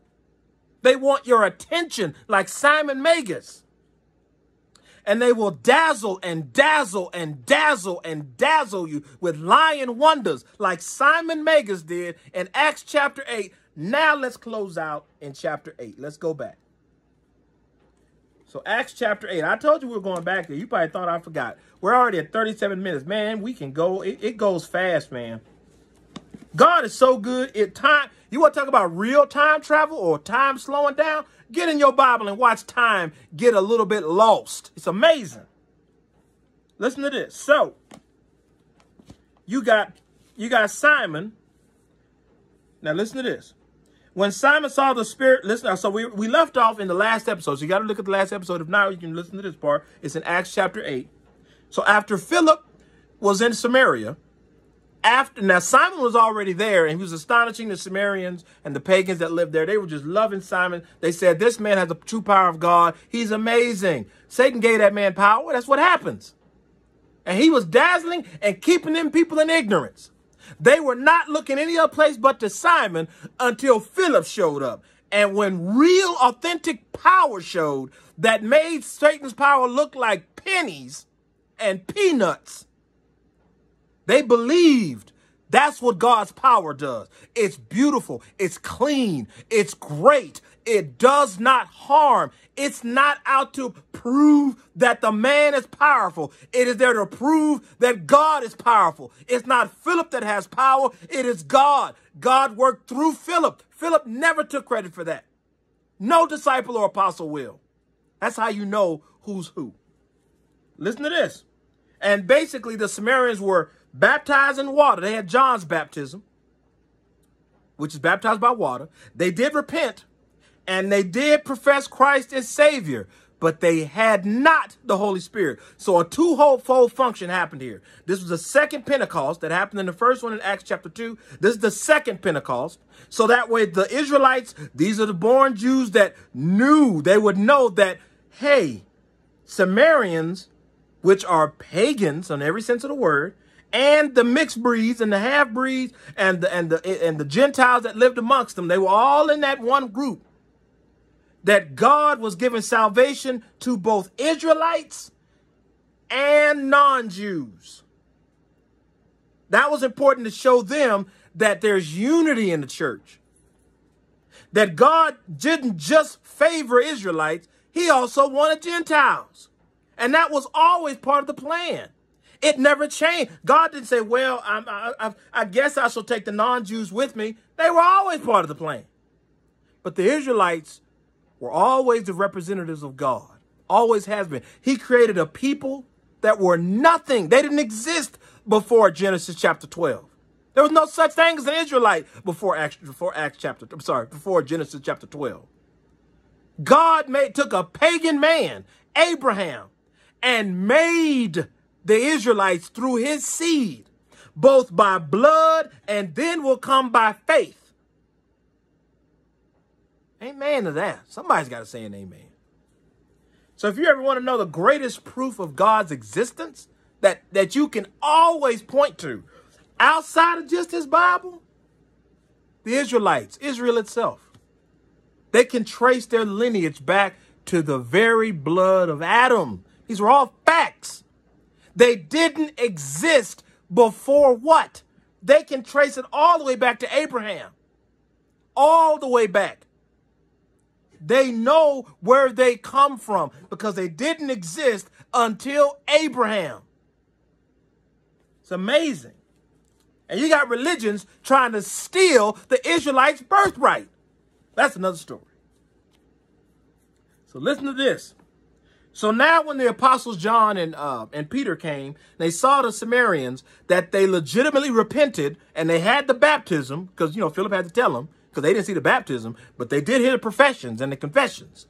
They want your attention like Simon Magus and they will dazzle and dazzle and dazzle and dazzle you with lying wonders like Simon Magus did in Acts chapter 8. Now let's close out in chapter 8. Let's go back. So Acts chapter 8. I told you we were going back there. You probably thought I forgot. We're already at 37 minutes. Man, we can go. It, it goes fast, man. God is so good. It time. You want to talk about real time travel or time slowing down? Get in your Bible and watch time get a little bit lost. It's amazing. Listen to this. So, you got you got Simon. Now listen to this. When Simon saw the Spirit, listen. So we, we left off in the last episode. So you got to look at the last episode. If not, you can listen to this part. It's in Acts chapter 8. So after Philip was in Samaria, after now Simon was already there and he was astonishing the Samaritans and the pagans that lived there. They were just loving Simon. They said, this man has the true power of God. He's amazing. Satan gave that man power. That's what happens. And he was dazzling and keeping them people in ignorance. They were not looking any other place but to Simon until Philip showed up. And when real authentic power showed that made Satan's power look like pennies and peanuts, they believed. That's what God's power does. It's beautiful. It's clean. It's great. It does not harm. It's not out to prove that the man is powerful. It is there to prove that God is powerful. It's not Philip that has power. It is God. God worked through Philip. Philip never took credit for that. No disciple or apostle will. That's how you know who's who. Listen to this. And basically, the Samaritans were baptized in water. They had John's baptism, which is baptized by water. They did repent and they did profess Christ as Savior, but they had not the Holy Spirit. So a two-fold function happened here. This was the second Pentecost that happened in the first one in Acts chapter 2. This is the second Pentecost. So that way the Israelites, these are the born Jews that knew, they would know that, hey, Samaritans, which are pagans in every sense of the word, and the mixed breeds and the half breeds and the and the and the Gentiles that lived amongst them, they were all in that one group. That God was giving salvation to both Israelites and non-Jews. That was important to show them that there's unity in the church. That God didn't just favor Israelites, he also wanted Gentiles. And that was always part of the plan. It never changed. God didn't say, well, I, I, I guess I shall take the non-Jews with me. They were always part of the plan. But the Israelites were always the representatives of God. Always has been. He created a people that were nothing. They didn't exist before Genesis chapter 12. There was no such thing as an Israelite before Acts, before Acts chapter, I'm sorry, before Genesis chapter 12. God made, took a pagan man, Abraham, and made the Israelites through his seed, both by blood and then will come by faith. Amen to that. Somebody's got to say an amen. So if you ever want to know the greatest proof of God's existence that, that you can always point to outside of just his Bible, the Israelites, Israel itself, they can trace their lineage back to the very blood of Adam. These were all facts. They didn't exist before what? They can trace it all the way back to Abraham. All the way back. They know where they come from because they didn't exist until Abraham. It's amazing. And you got religions trying to steal the Israelites' birthright. That's another story. So listen to this. So now when the apostles John and uh, and Peter came, they saw the Samaritans that they legitimately repented and they had the baptism because, you know, Philip had to tell them because they didn't see the baptism, but they did hear the professions and the confessions.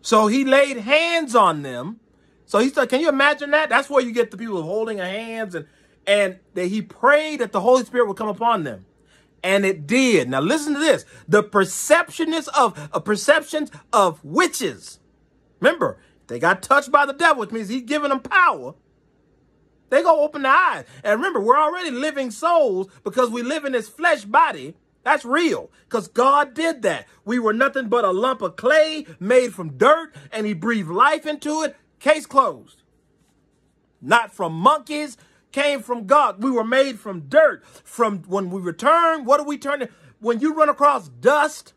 So he laid hands on them. So he said, can you imagine that? That's where you get the people holding hands and and that he prayed that the Holy Spirit would come upon them. And it did. Now listen to this. The perceptionists of uh, perceptions of witches. Remember, they got touched by the devil, which means he's giving them power. They go open their eyes. And remember, we're already living souls because we live in this flesh body. That's real because God did that. We were nothing but a lump of clay made from dirt and he breathed life into it. Case closed. Not from monkeys, came from God. We were made from dirt. From when we return, what do we turn? When you run across dust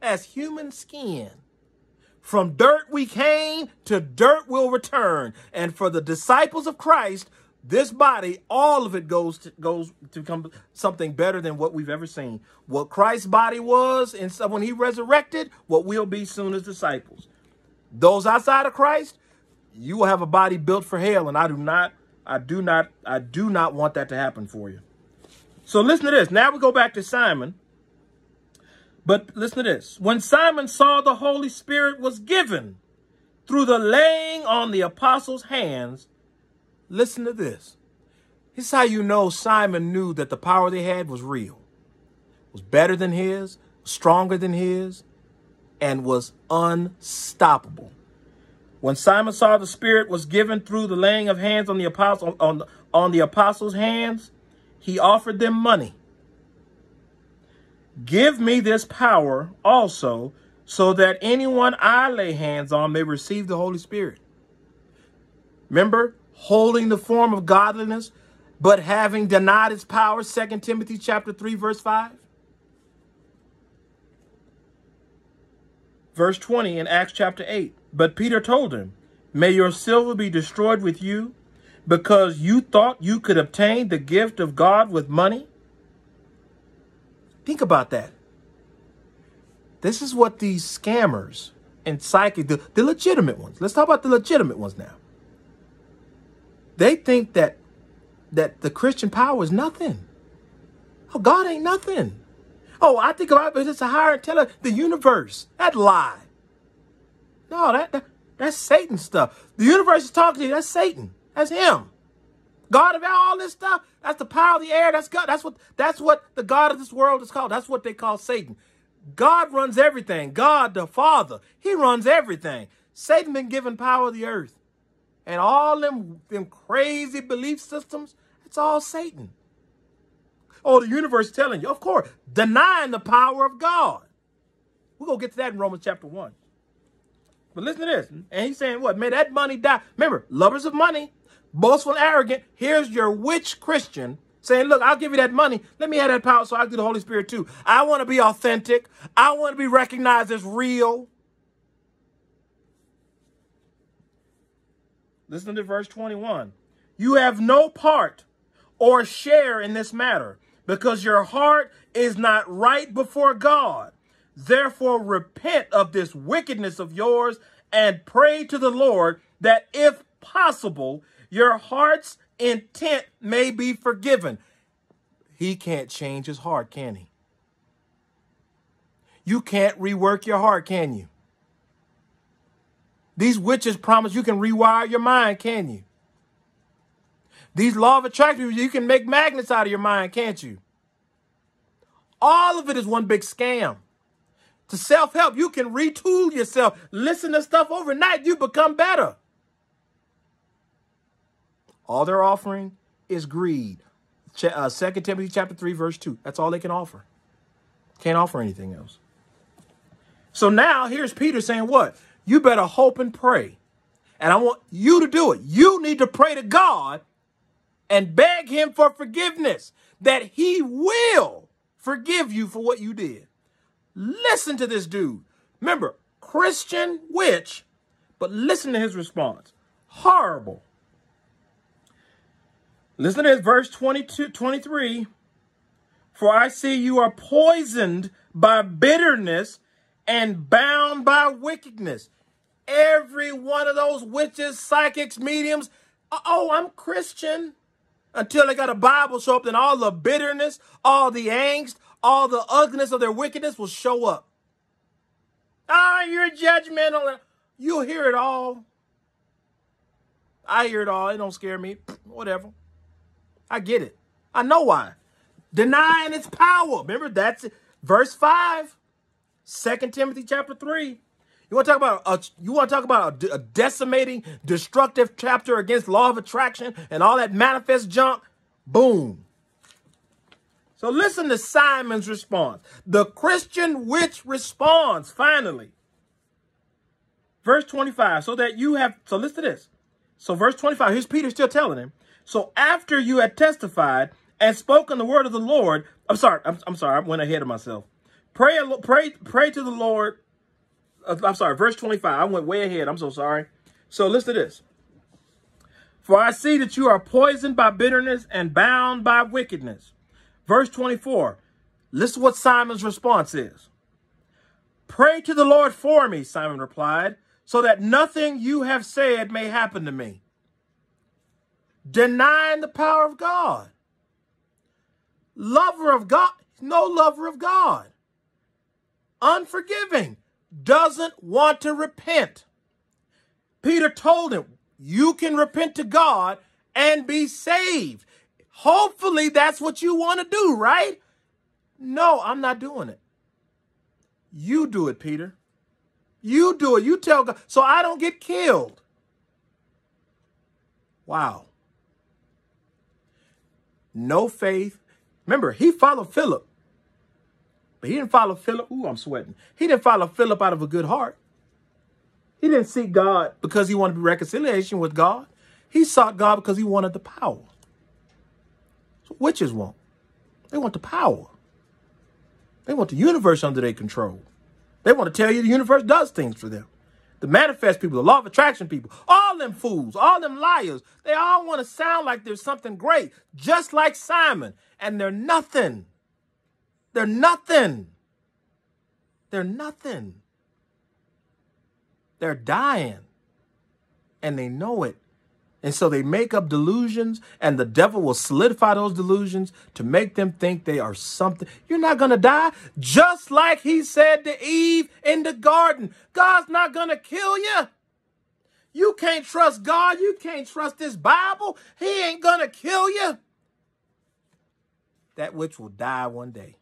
as human skin, from dirt we came, to dirt we'll return. And for the disciples of Christ, this body, all of it goes to, goes to become something better than what we've ever seen. What Christ's body was and so when he resurrected, what we'll be soon as disciples. Those outside of Christ, you will have a body built for hell. And I do not, I do not, I do not want that to happen for you. So listen to this. Now we go back to Simon. But listen to this. When Simon saw the Holy Spirit was given through the laying on the apostles' hands, listen to this. This is how you know Simon knew that the power they had was real, was better than his, stronger than his, and was unstoppable. When Simon saw the Spirit was given through the laying of hands on the apostle on, on the apostles' hands, he offered them money Give me this power also, so that anyone I lay hands on may receive the Holy Spirit. Remember, holding the form of godliness, but having denied its power, 2 Timothy chapter 3, verse 5. Verse 20 in Acts chapter 8. But Peter told him, May your silver be destroyed with you, because you thought you could obtain the gift of God with money. Think about that. This is what these scammers and psychic, the, the legitimate ones. Let's talk about the legitimate ones now. They think that that the Christian power is nothing. Oh, God ain't nothing. Oh, I think about it, it's a higher intelligence, the universe. That lie. No, that, that that's Satan stuff. The universe is talking to you. That's Satan. That's him. God of all this stuff. That's the power of the air. That's God. That's what that's what the God of this world is called. That's what they call Satan. God runs everything. God the Father, he runs everything. Satan been given power of the earth. And all them, them crazy belief systems, it's all Satan. Oh, the universe telling you, of course, denying the power of God. We're going to get to that in Romans chapter 1. But listen to this. And he's saying, what? May that money die. Remember, lovers of money, boastful arrogant. Here's your witch Christian saying, look, I'll give you that money. Let me have that power so I can do the Holy Spirit too. I want to be authentic. I want to be recognized as real. Listen to verse 21. You have no part or share in this matter because your heart is not right before God. Therefore, repent of this wickedness of yours and pray to the Lord that if possible, your heart's intent may be forgiven. He can't change his heart, can he? You can't rework your heart, can you? These witches promise you can rewire your mind, can you? These law of attraction, you can make magnets out of your mind, can't you? All of it is one big scam. To self-help, you can retool yourself. Listen to stuff overnight, you become better. All they're offering is greed. Uh, 2 Timothy chapter 3, verse 2. That's all they can offer. Can't offer anything else. So now here's Peter saying what? You better hope and pray. And I want you to do it. You need to pray to God and beg him for forgiveness that he will forgive you for what you did. Listen to this dude. Remember, Christian witch, but listen to his response. Horrible. Listen to this, verse 22, 23. For I see you are poisoned by bitterness and bound by wickedness. Every one of those witches, psychics, mediums, oh, I'm Christian. Until they got a Bible show up, then all the bitterness, all the angst, all the ugliness of their wickedness will show up. Ah, you're judgmental. You'll hear it all. I hear it all. It don't scare me. Whatever. I get it. I know why. Denying its power. Remember, that's it. verse 5. 2 Timothy chapter 3. You want to talk about a, you want to talk about a, a decimating, destructive chapter against law of attraction and all that manifest junk? Boom. So listen to Simon's response. The Christian witch responds finally. Verse 25. So that you have, so listen to this. So verse 25, here's Peter still telling him. So after you had testified and spoken the word of the Lord, I'm sorry, I'm, I'm sorry, I went ahead of myself. Pray, pray, pray to the Lord. Uh, I'm sorry, verse 25. I went way ahead. I'm so sorry. So listen to this. For I see that you are poisoned by bitterness and bound by wickedness. Verse 24. Listen to what Simon's response is. Pray to the Lord for me, Simon replied, so that nothing you have said may happen to me. Denying the power of God. Lover of God, no lover of God unforgiving, doesn't want to repent. Peter told him, you can repent to God and be saved. Hopefully that's what you want to do, right? No, I'm not doing it. You do it, Peter. You do it. You tell God, so I don't get killed. Wow. No faith. Remember, he followed Philip. But he didn't follow Philip. Ooh, I'm sweating. He didn't follow Philip out of a good heart. He didn't seek God because he wanted reconciliation with God. He sought God because he wanted the power. So witches want. They want the power. They want the universe under their control. They want to tell you the universe does things for them. The manifest people, the law of attraction people, all them fools, all them liars, they all want to sound like there's something great, just like Simon, and they're nothing. They're nothing. They're nothing. They're dying. And they know it. And so they make up delusions, and the devil will solidify those delusions to make them think they are something. You're not going to die. Just like he said to Eve in the garden God's not going to kill you. You can't trust God. You can't trust this Bible. He ain't going to kill you. That which will die one day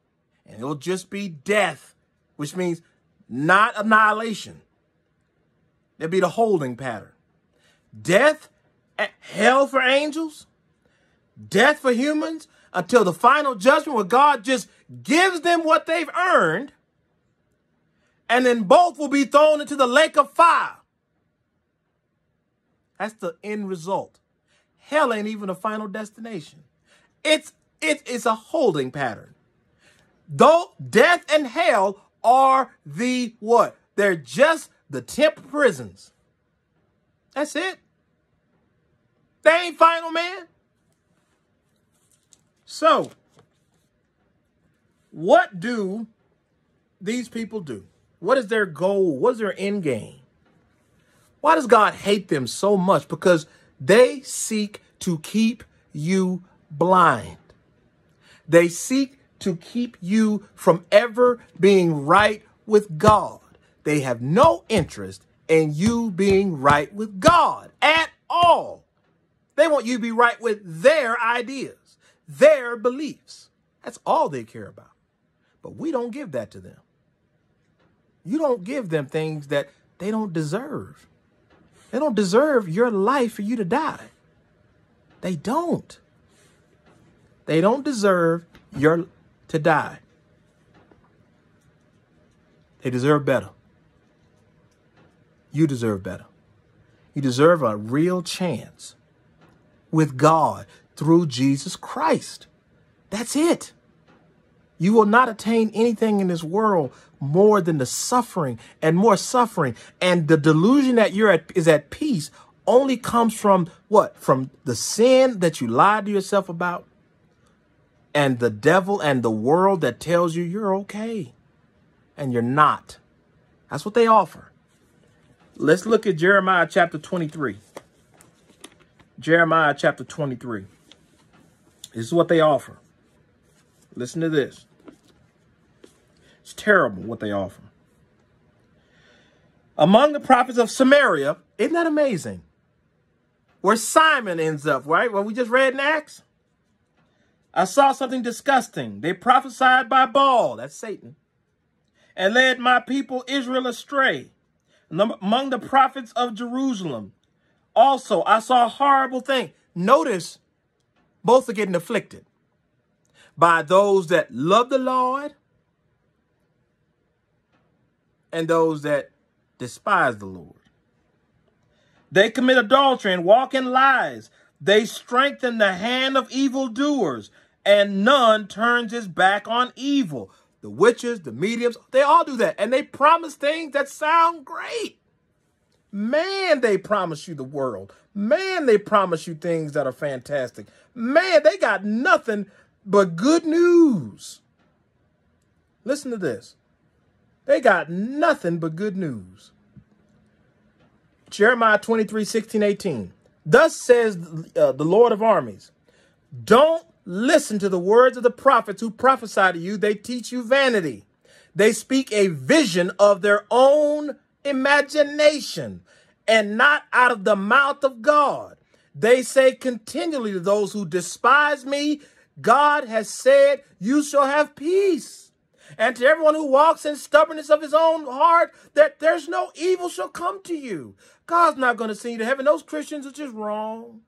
and it'll just be death, which means not annihilation. There'd be the holding pattern. Death, eh, hell for angels, death for humans, until the final judgment where God just gives them what they've earned, and then both will be thrown into the lake of fire. That's the end result. Hell ain't even a final destination. It's it, it's a holding pattern. Though death and hell are the what? They're just the temp prisons. That's it. They ain't final, man. So, what do these people do? What is their goal? What is their end game? Why does God hate them so much? Because they seek to keep you blind. They seek to keep you from ever being right with God. They have no interest in you being right with God at all. They want you to be right with their ideas their beliefs. That's all they care about. But we don't give that to them. You don't give them things that they don't deserve. They don't deserve your life for you to die. They don't. They don't deserve your to die. They deserve better. You deserve better. You deserve a real chance with God through Jesus Christ. That's it. You will not attain anything in this world more than the suffering and more suffering. And the delusion that you're at is at peace only comes from what? From the sin that you lied to yourself about and the devil and the world that tells you you're okay and you're not. That's what they offer. Let's look at Jeremiah chapter 23. Jeremiah chapter 23. This is what they offer. Listen to this. It's terrible what they offer. Among the prophets of Samaria, isn't that amazing? Where Simon ends up, right? What we just read in Acts. I saw something disgusting. They prophesied by Baal, that's Satan, and led my people Israel astray. Among the prophets of Jerusalem, also I saw a horrible thing. Notice both are getting afflicted by those that love the Lord and those that despise the Lord. They commit adultery and walk in lies. They strengthen the hand of evildoers, and none turns his back on evil. The witches, the mediums, they all do that. And they promise things that sound great. Man, they promise you the world. Man, they promise you things that are fantastic. Man, they got nothing but good news. Listen to this. They got nothing but good news. Jeremiah 23, 16, 18. Thus says uh, the Lord of armies, don't listen to the words of the prophets who prophesy to you. They teach you vanity. They speak a vision of their own imagination and not out of the mouth of God. They say continually to those who despise me, God has said, You shall have peace. And to everyone who walks in stubbornness of his own heart, that there's no evil shall come to you. God's not going to send you to heaven. Those Christians are just wrong.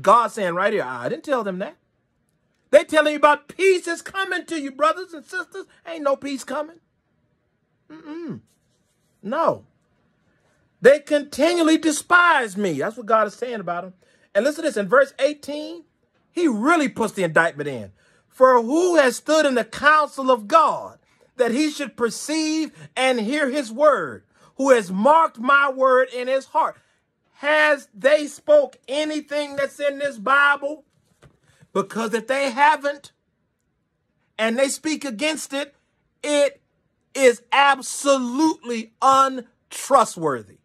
God saying right here, I didn't tell them that. They telling you about peace is coming to you, brothers and sisters. Ain't no peace coming. Mm-mm. No. They continually despise me. That's what God is saying about them. And listen to this in verse 18, he really puts the indictment in. For who has stood in the counsel of God that he should perceive and hear his word? Who has marked my word in his heart? Has they spoke anything that's in this Bible? Because if they haven't and they speak against it, it is absolutely untrustworthy.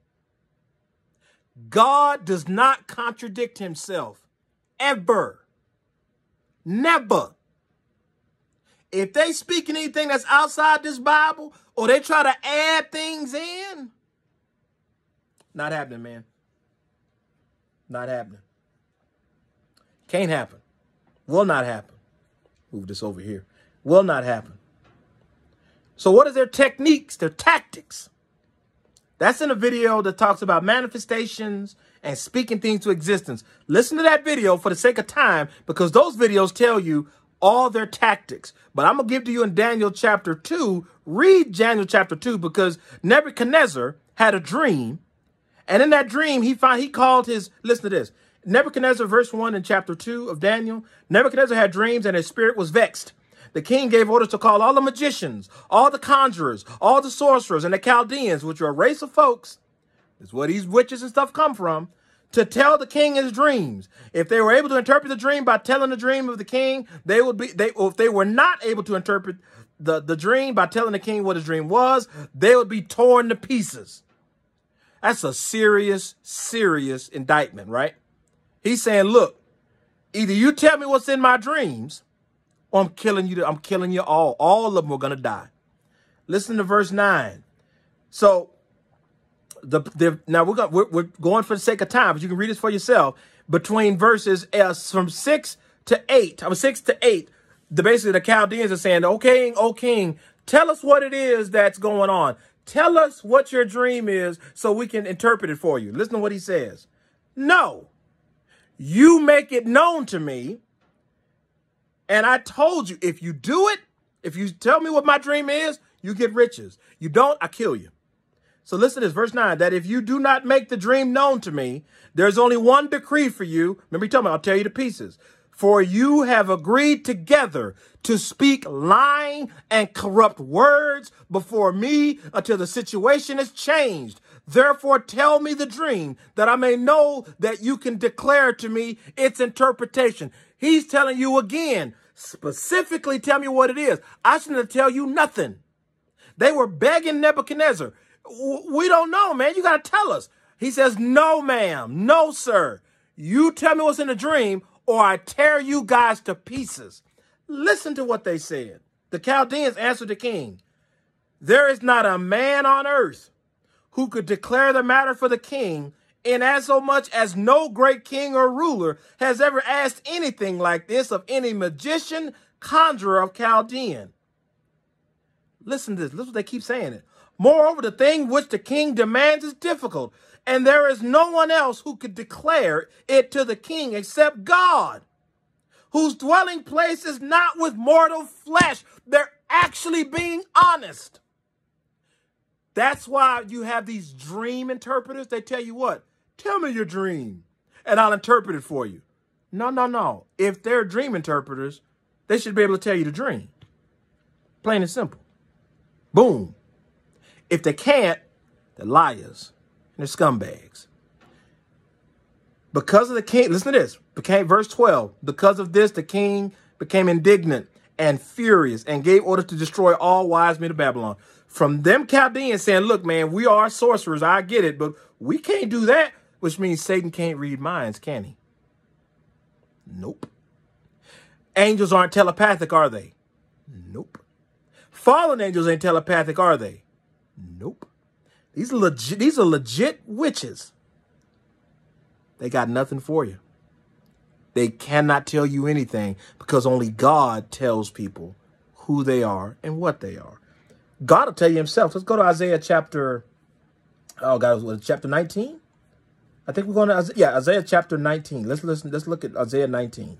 God does not contradict himself ever. Never. If they speak anything that's outside this Bible or they try to add things in, not happening, man. Not happening. Can't happen. Will not happen. Move this over here. Will not happen. So what are their techniques, their tactics? That's in a video that talks about manifestations and speaking things to existence. Listen to that video for the sake of time because those videos tell you all their tactics. But I'm going to give to you in Daniel chapter 2. Read Daniel chapter 2 because Nebuchadnezzar had a dream. And in that dream, he found he called his listen to this. Nebuchadnezzar, verse 1 in chapter 2 of Daniel. Nebuchadnezzar had dreams and his spirit was vexed. The king gave orders to call all the magicians, all the conjurers, all the sorcerers, and the Chaldeans, which are a race of folks. That's where these witches and stuff come from. To tell the king his dreams. If they were able to interpret the dream by telling the dream of the king, they would be. They, if they were not able to interpret the, the dream by telling the king what his dream was, they would be torn to pieces. That's a serious, serious indictment, right? He's saying, look, either you tell me what's in my dreams, or I'm killing you. I'm killing you all. All of them are to die. Listen to verse 9. So the, the now we're, going, we're, we're going for the sake of time, but you can read this for yourself. Between verses uh, from 6 to 8, I was 6 to 8, the basically the Chaldeans are saying, "O king, O king, tell us what it is that's going on. Tell us what your dream is so we can interpret it for you." Listen to what he says. No. You make it known to me and I told you, if you do it, if you tell me what my dream is, you get riches. You don't, I kill you. So listen to this, verse 9, that if you do not make the dream known to me, there's only one decree for you. Remember, he told me, I'll tell you to pieces. For you have agreed together to speak lying and corrupt words before me until the situation is changed. Therefore, tell me the dream that I may know that you can declare to me its interpretation. He's telling you again, specifically tell me what it is. I shouldn't tell you nothing. They were begging Nebuchadnezzar. We don't know, man. You got to tell us. He says, no, ma'am. No, sir. You tell me what's in the dream or I tear you guys to pieces. Listen to what they said. The Chaldeans answered the king, there is not a man on earth who could declare the matter for the king in as so much as no great king or ruler has ever asked anything like this of any magician, conjurer of Chaldean. Listen to this. Listen what they keep saying it. Moreover, the thing which the king demands is difficult, and there is no one else who could declare it to the king except God, whose dwelling place is not with mortal flesh. They're actually being honest. That's why you have these dream interpreters. They tell you what? Tell me your dream and I'll interpret it for you. No, no, no. If they're dream interpreters, they should be able to tell you the dream. Plain and simple. Boom. If they can't, they're liars and they're scumbags. Because of the king, listen to this. Became verse 12. Because of this, the king became indignant and furious and gave orders to destroy all wise men of Babylon. From them Chaldeans saying, look, man, we are sorcerers. I get it, but we can't do that. Which means Satan can't read minds, can he? Nope. Angels aren't telepathic, are they? Nope. Fallen angels ain't telepathic, are they? Nope. These are legit, these are legit witches. They got nothing for you. They cannot tell you anything because only God tells people who they are and what they are. God will tell you himself. Let's go to Isaiah chapter, oh God, was chapter 19? I think we're going to, yeah, Isaiah chapter 19. Let's listen. Let's look at Isaiah 19.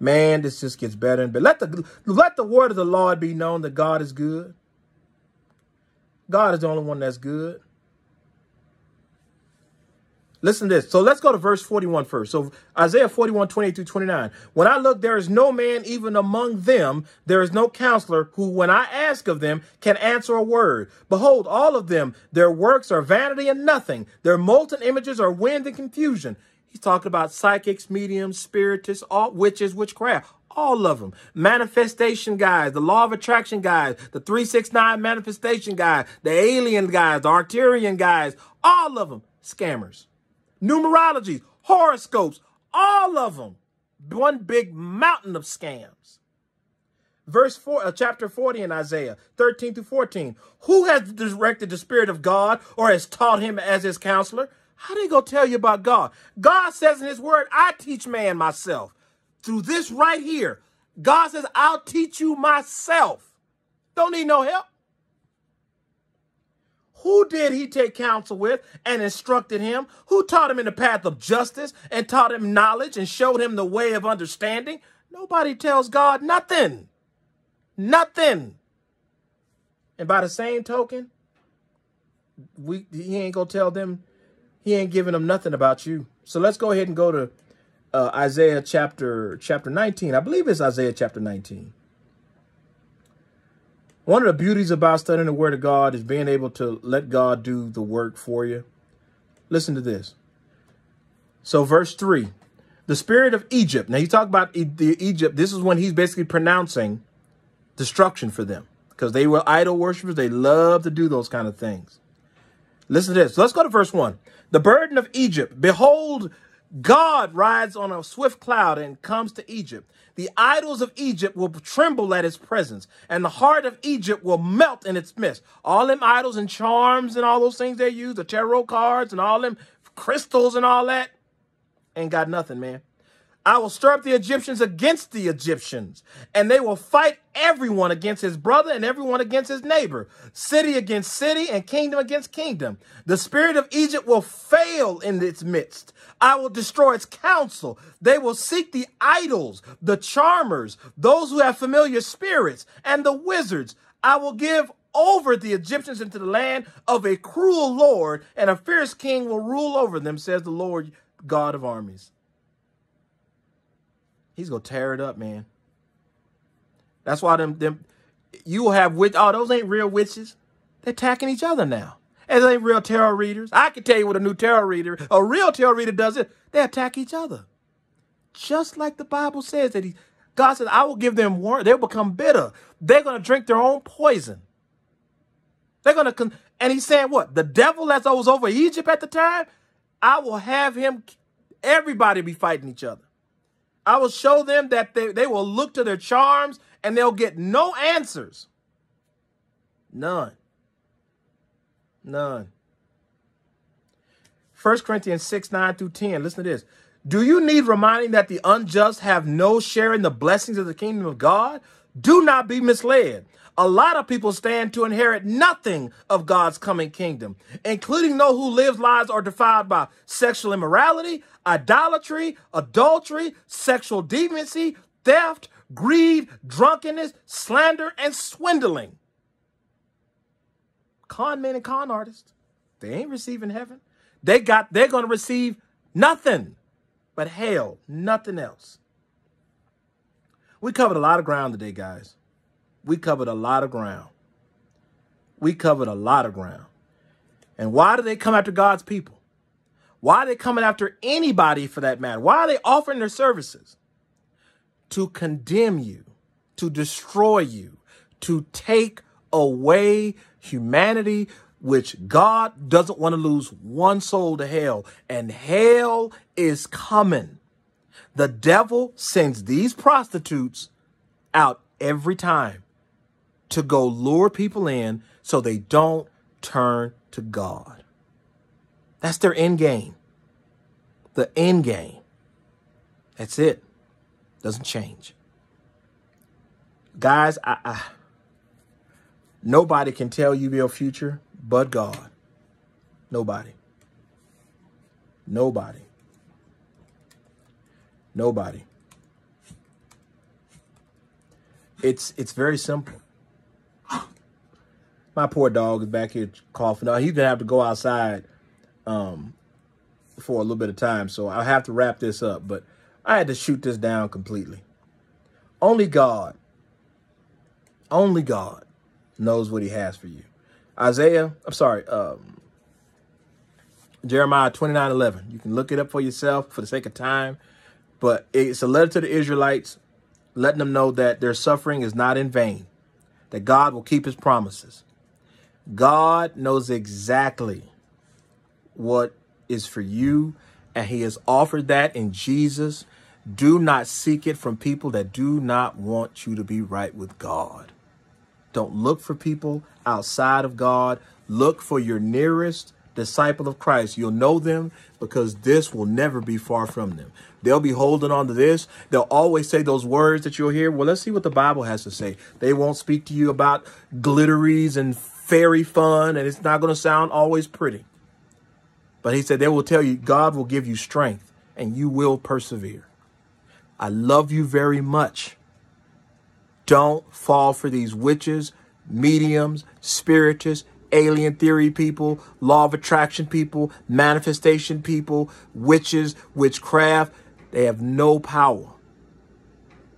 Man, this just gets better and better. Let the, let the word of the Lord be known that God is good. God is the only one that's good. Listen to this. So let's go to verse 41 first. So Isaiah 41, 28 through 29. When I look, there is no man even among them. There is no counselor who, when I ask of them, can answer a word. Behold, all of them, their works are vanity and nothing. Their molten images are wind and confusion. He's talking about psychics, mediums, spiritists, all witches, witchcraft. All of them. Manifestation guys, the law of attraction guys, the 369 manifestation guys, the alien guys, the Arcturian guys, all of them scammers numerologies, horoscopes, all of them. One big mountain of scams. Verse 4, uh, chapter 40 in Isaiah 13 to 14. Who has directed the Spirit of God or has taught him as his counselor? How they go tell you about God? God says in his word, I teach man myself. Through this right here, God says, I'll teach you myself. Don't need no help. Who did he take counsel with and instructed him? Who taught him in the path of justice and taught him knowledge and showed him the way of understanding? Nobody tells God nothing. Nothing. And by the same token, we he ain't gonna tell them, he ain't giving them nothing about you. So let's go ahead and go to uh, Isaiah chapter chapter 19. I believe it's Isaiah chapter 19. One of the beauties about studying the Word of God is being able to let God do the work for you. Listen to this. So, verse 3 the spirit of Egypt. Now, you talk about the Egypt. This is when he's basically pronouncing destruction for them because they were idol worshippers. They love to do those kind of things. Listen to this. Let's go to verse 1. The burden of Egypt. Behold, God rides on a swift cloud and comes to Egypt. The idols of Egypt will tremble at his presence, and the heart of Egypt will melt in its midst. All them idols and charms and all those things they use, the tarot cards and all them crystals and all that, ain't got nothing, man. I will stir up the Egyptians against the Egyptians, and they will fight everyone against his brother and everyone against his neighbor, city against city and kingdom against kingdom. The spirit of Egypt will fail in its midst. I will destroy its counsel. They will seek the idols, the charmers, those who have familiar spirits, and the wizards. I will give over the Egyptians into the land of a cruel Lord, and a fierce king will rule over them, says the Lord God of armies. He's gonna tear it up, man. That's why them them you will have witch. Oh, those ain't real witches. They're attacking each other now. And they ain't real tarot readers. I can tell you what a new tarot reader, a real tarot reader does it. They attack each other. Just like the Bible says that he, God says, I will give them warning. They'll become bitter. They're going to drink their own poison. They're going to, and he's saying what? The devil that was over Egypt at the time, I will have him, everybody be fighting each other. I will show them that they, they will look to their charms and they'll get no answers. None. None. 1 Corinthians 6, 9 through 10. Listen to this. Do you need reminding that the unjust have no share in the blessings of the kingdom of God? Do not be misled. A lot of people stand to inherit nothing of God's coming kingdom, including those who live lives are defiled by sexual immorality, idolatry, adultery, sexual deviancy, theft, greed, drunkenness, slander, and swindling. Con men and con artists, they ain't receiving heaven. They got, they're going to receive nothing but hell, nothing else. We covered a lot of ground today, guys. We covered a lot of ground. We covered a lot of ground. And why do they come after God's people? Why are they coming after anybody for that matter? Why are they offering their services? To condemn you, to destroy you, to take away humanity, which God doesn't want to lose one soul to hell. And hell is coming. The devil sends these prostitutes out every time to go lure people in so they don't turn to God. That's their end game. The end game. That's it. Doesn't change. Guys, I, I nobody can tell you your future but God. Nobody. Nobody. Nobody. It's it's very simple. My poor dog is back here coughing. Now he's gonna have to go outside um, for a little bit of time, so I'll have to wrap this up. But I had to shoot this down completely. Only God, only God knows what He has for you. Isaiah, I'm sorry, um, Jeremiah 29 11. You can look it up for yourself for the sake of time. But it's a letter to the Israelites, letting them know that their suffering is not in vain, that God will keep his promises. God knows exactly what is for you, and he has offered that in Jesus. Do not seek it from people that do not want you to be right with God. Don't look for people outside of God. Look for your nearest disciple of Christ. You'll know them because this will never be far from them. They'll be holding on to this. They'll always say those words that you'll hear. Well, let's see what the Bible has to say. They won't speak to you about glitteries and fairy fun, and it's not going to sound always pretty. But he said they will tell you God will give you strength and you will persevere. I love you very much. Don't fall for these witches, mediums, spiritists, alien theory people, law of attraction people, manifestation people, witches, witchcraft. They have no power,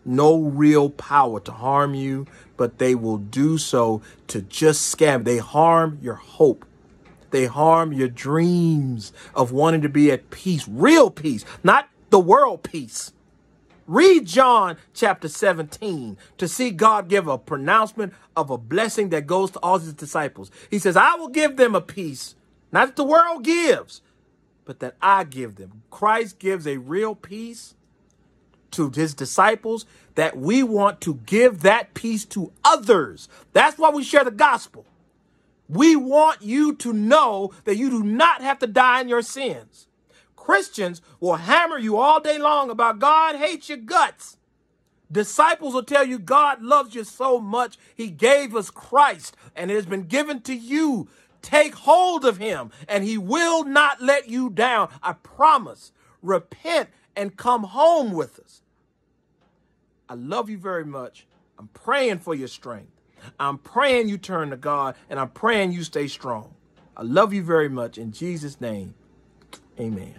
no real power to harm you, but they will do so to just scam. They harm your hope. They harm your dreams of wanting to be at peace, real peace, not the world peace. Read John chapter 17 to see God give a pronouncement of a blessing that goes to all his disciples. He says, I will give them a peace, not that the world gives, but that I give them. Christ gives a real peace to his disciples that we want to give that peace to others. That's why we share the gospel. We want you to know that you do not have to die in your sins. Christians will hammer you all day long about God hates your guts. Disciples will tell you God loves you so much, he gave us Christ and it has been given to you. Take hold of him and he will not let you down. I promise. Repent and come home with us. I love you very much. I'm praying for your strength. I'm praying you turn to God and I'm praying you stay strong. I love you very much. In Jesus' name, amen.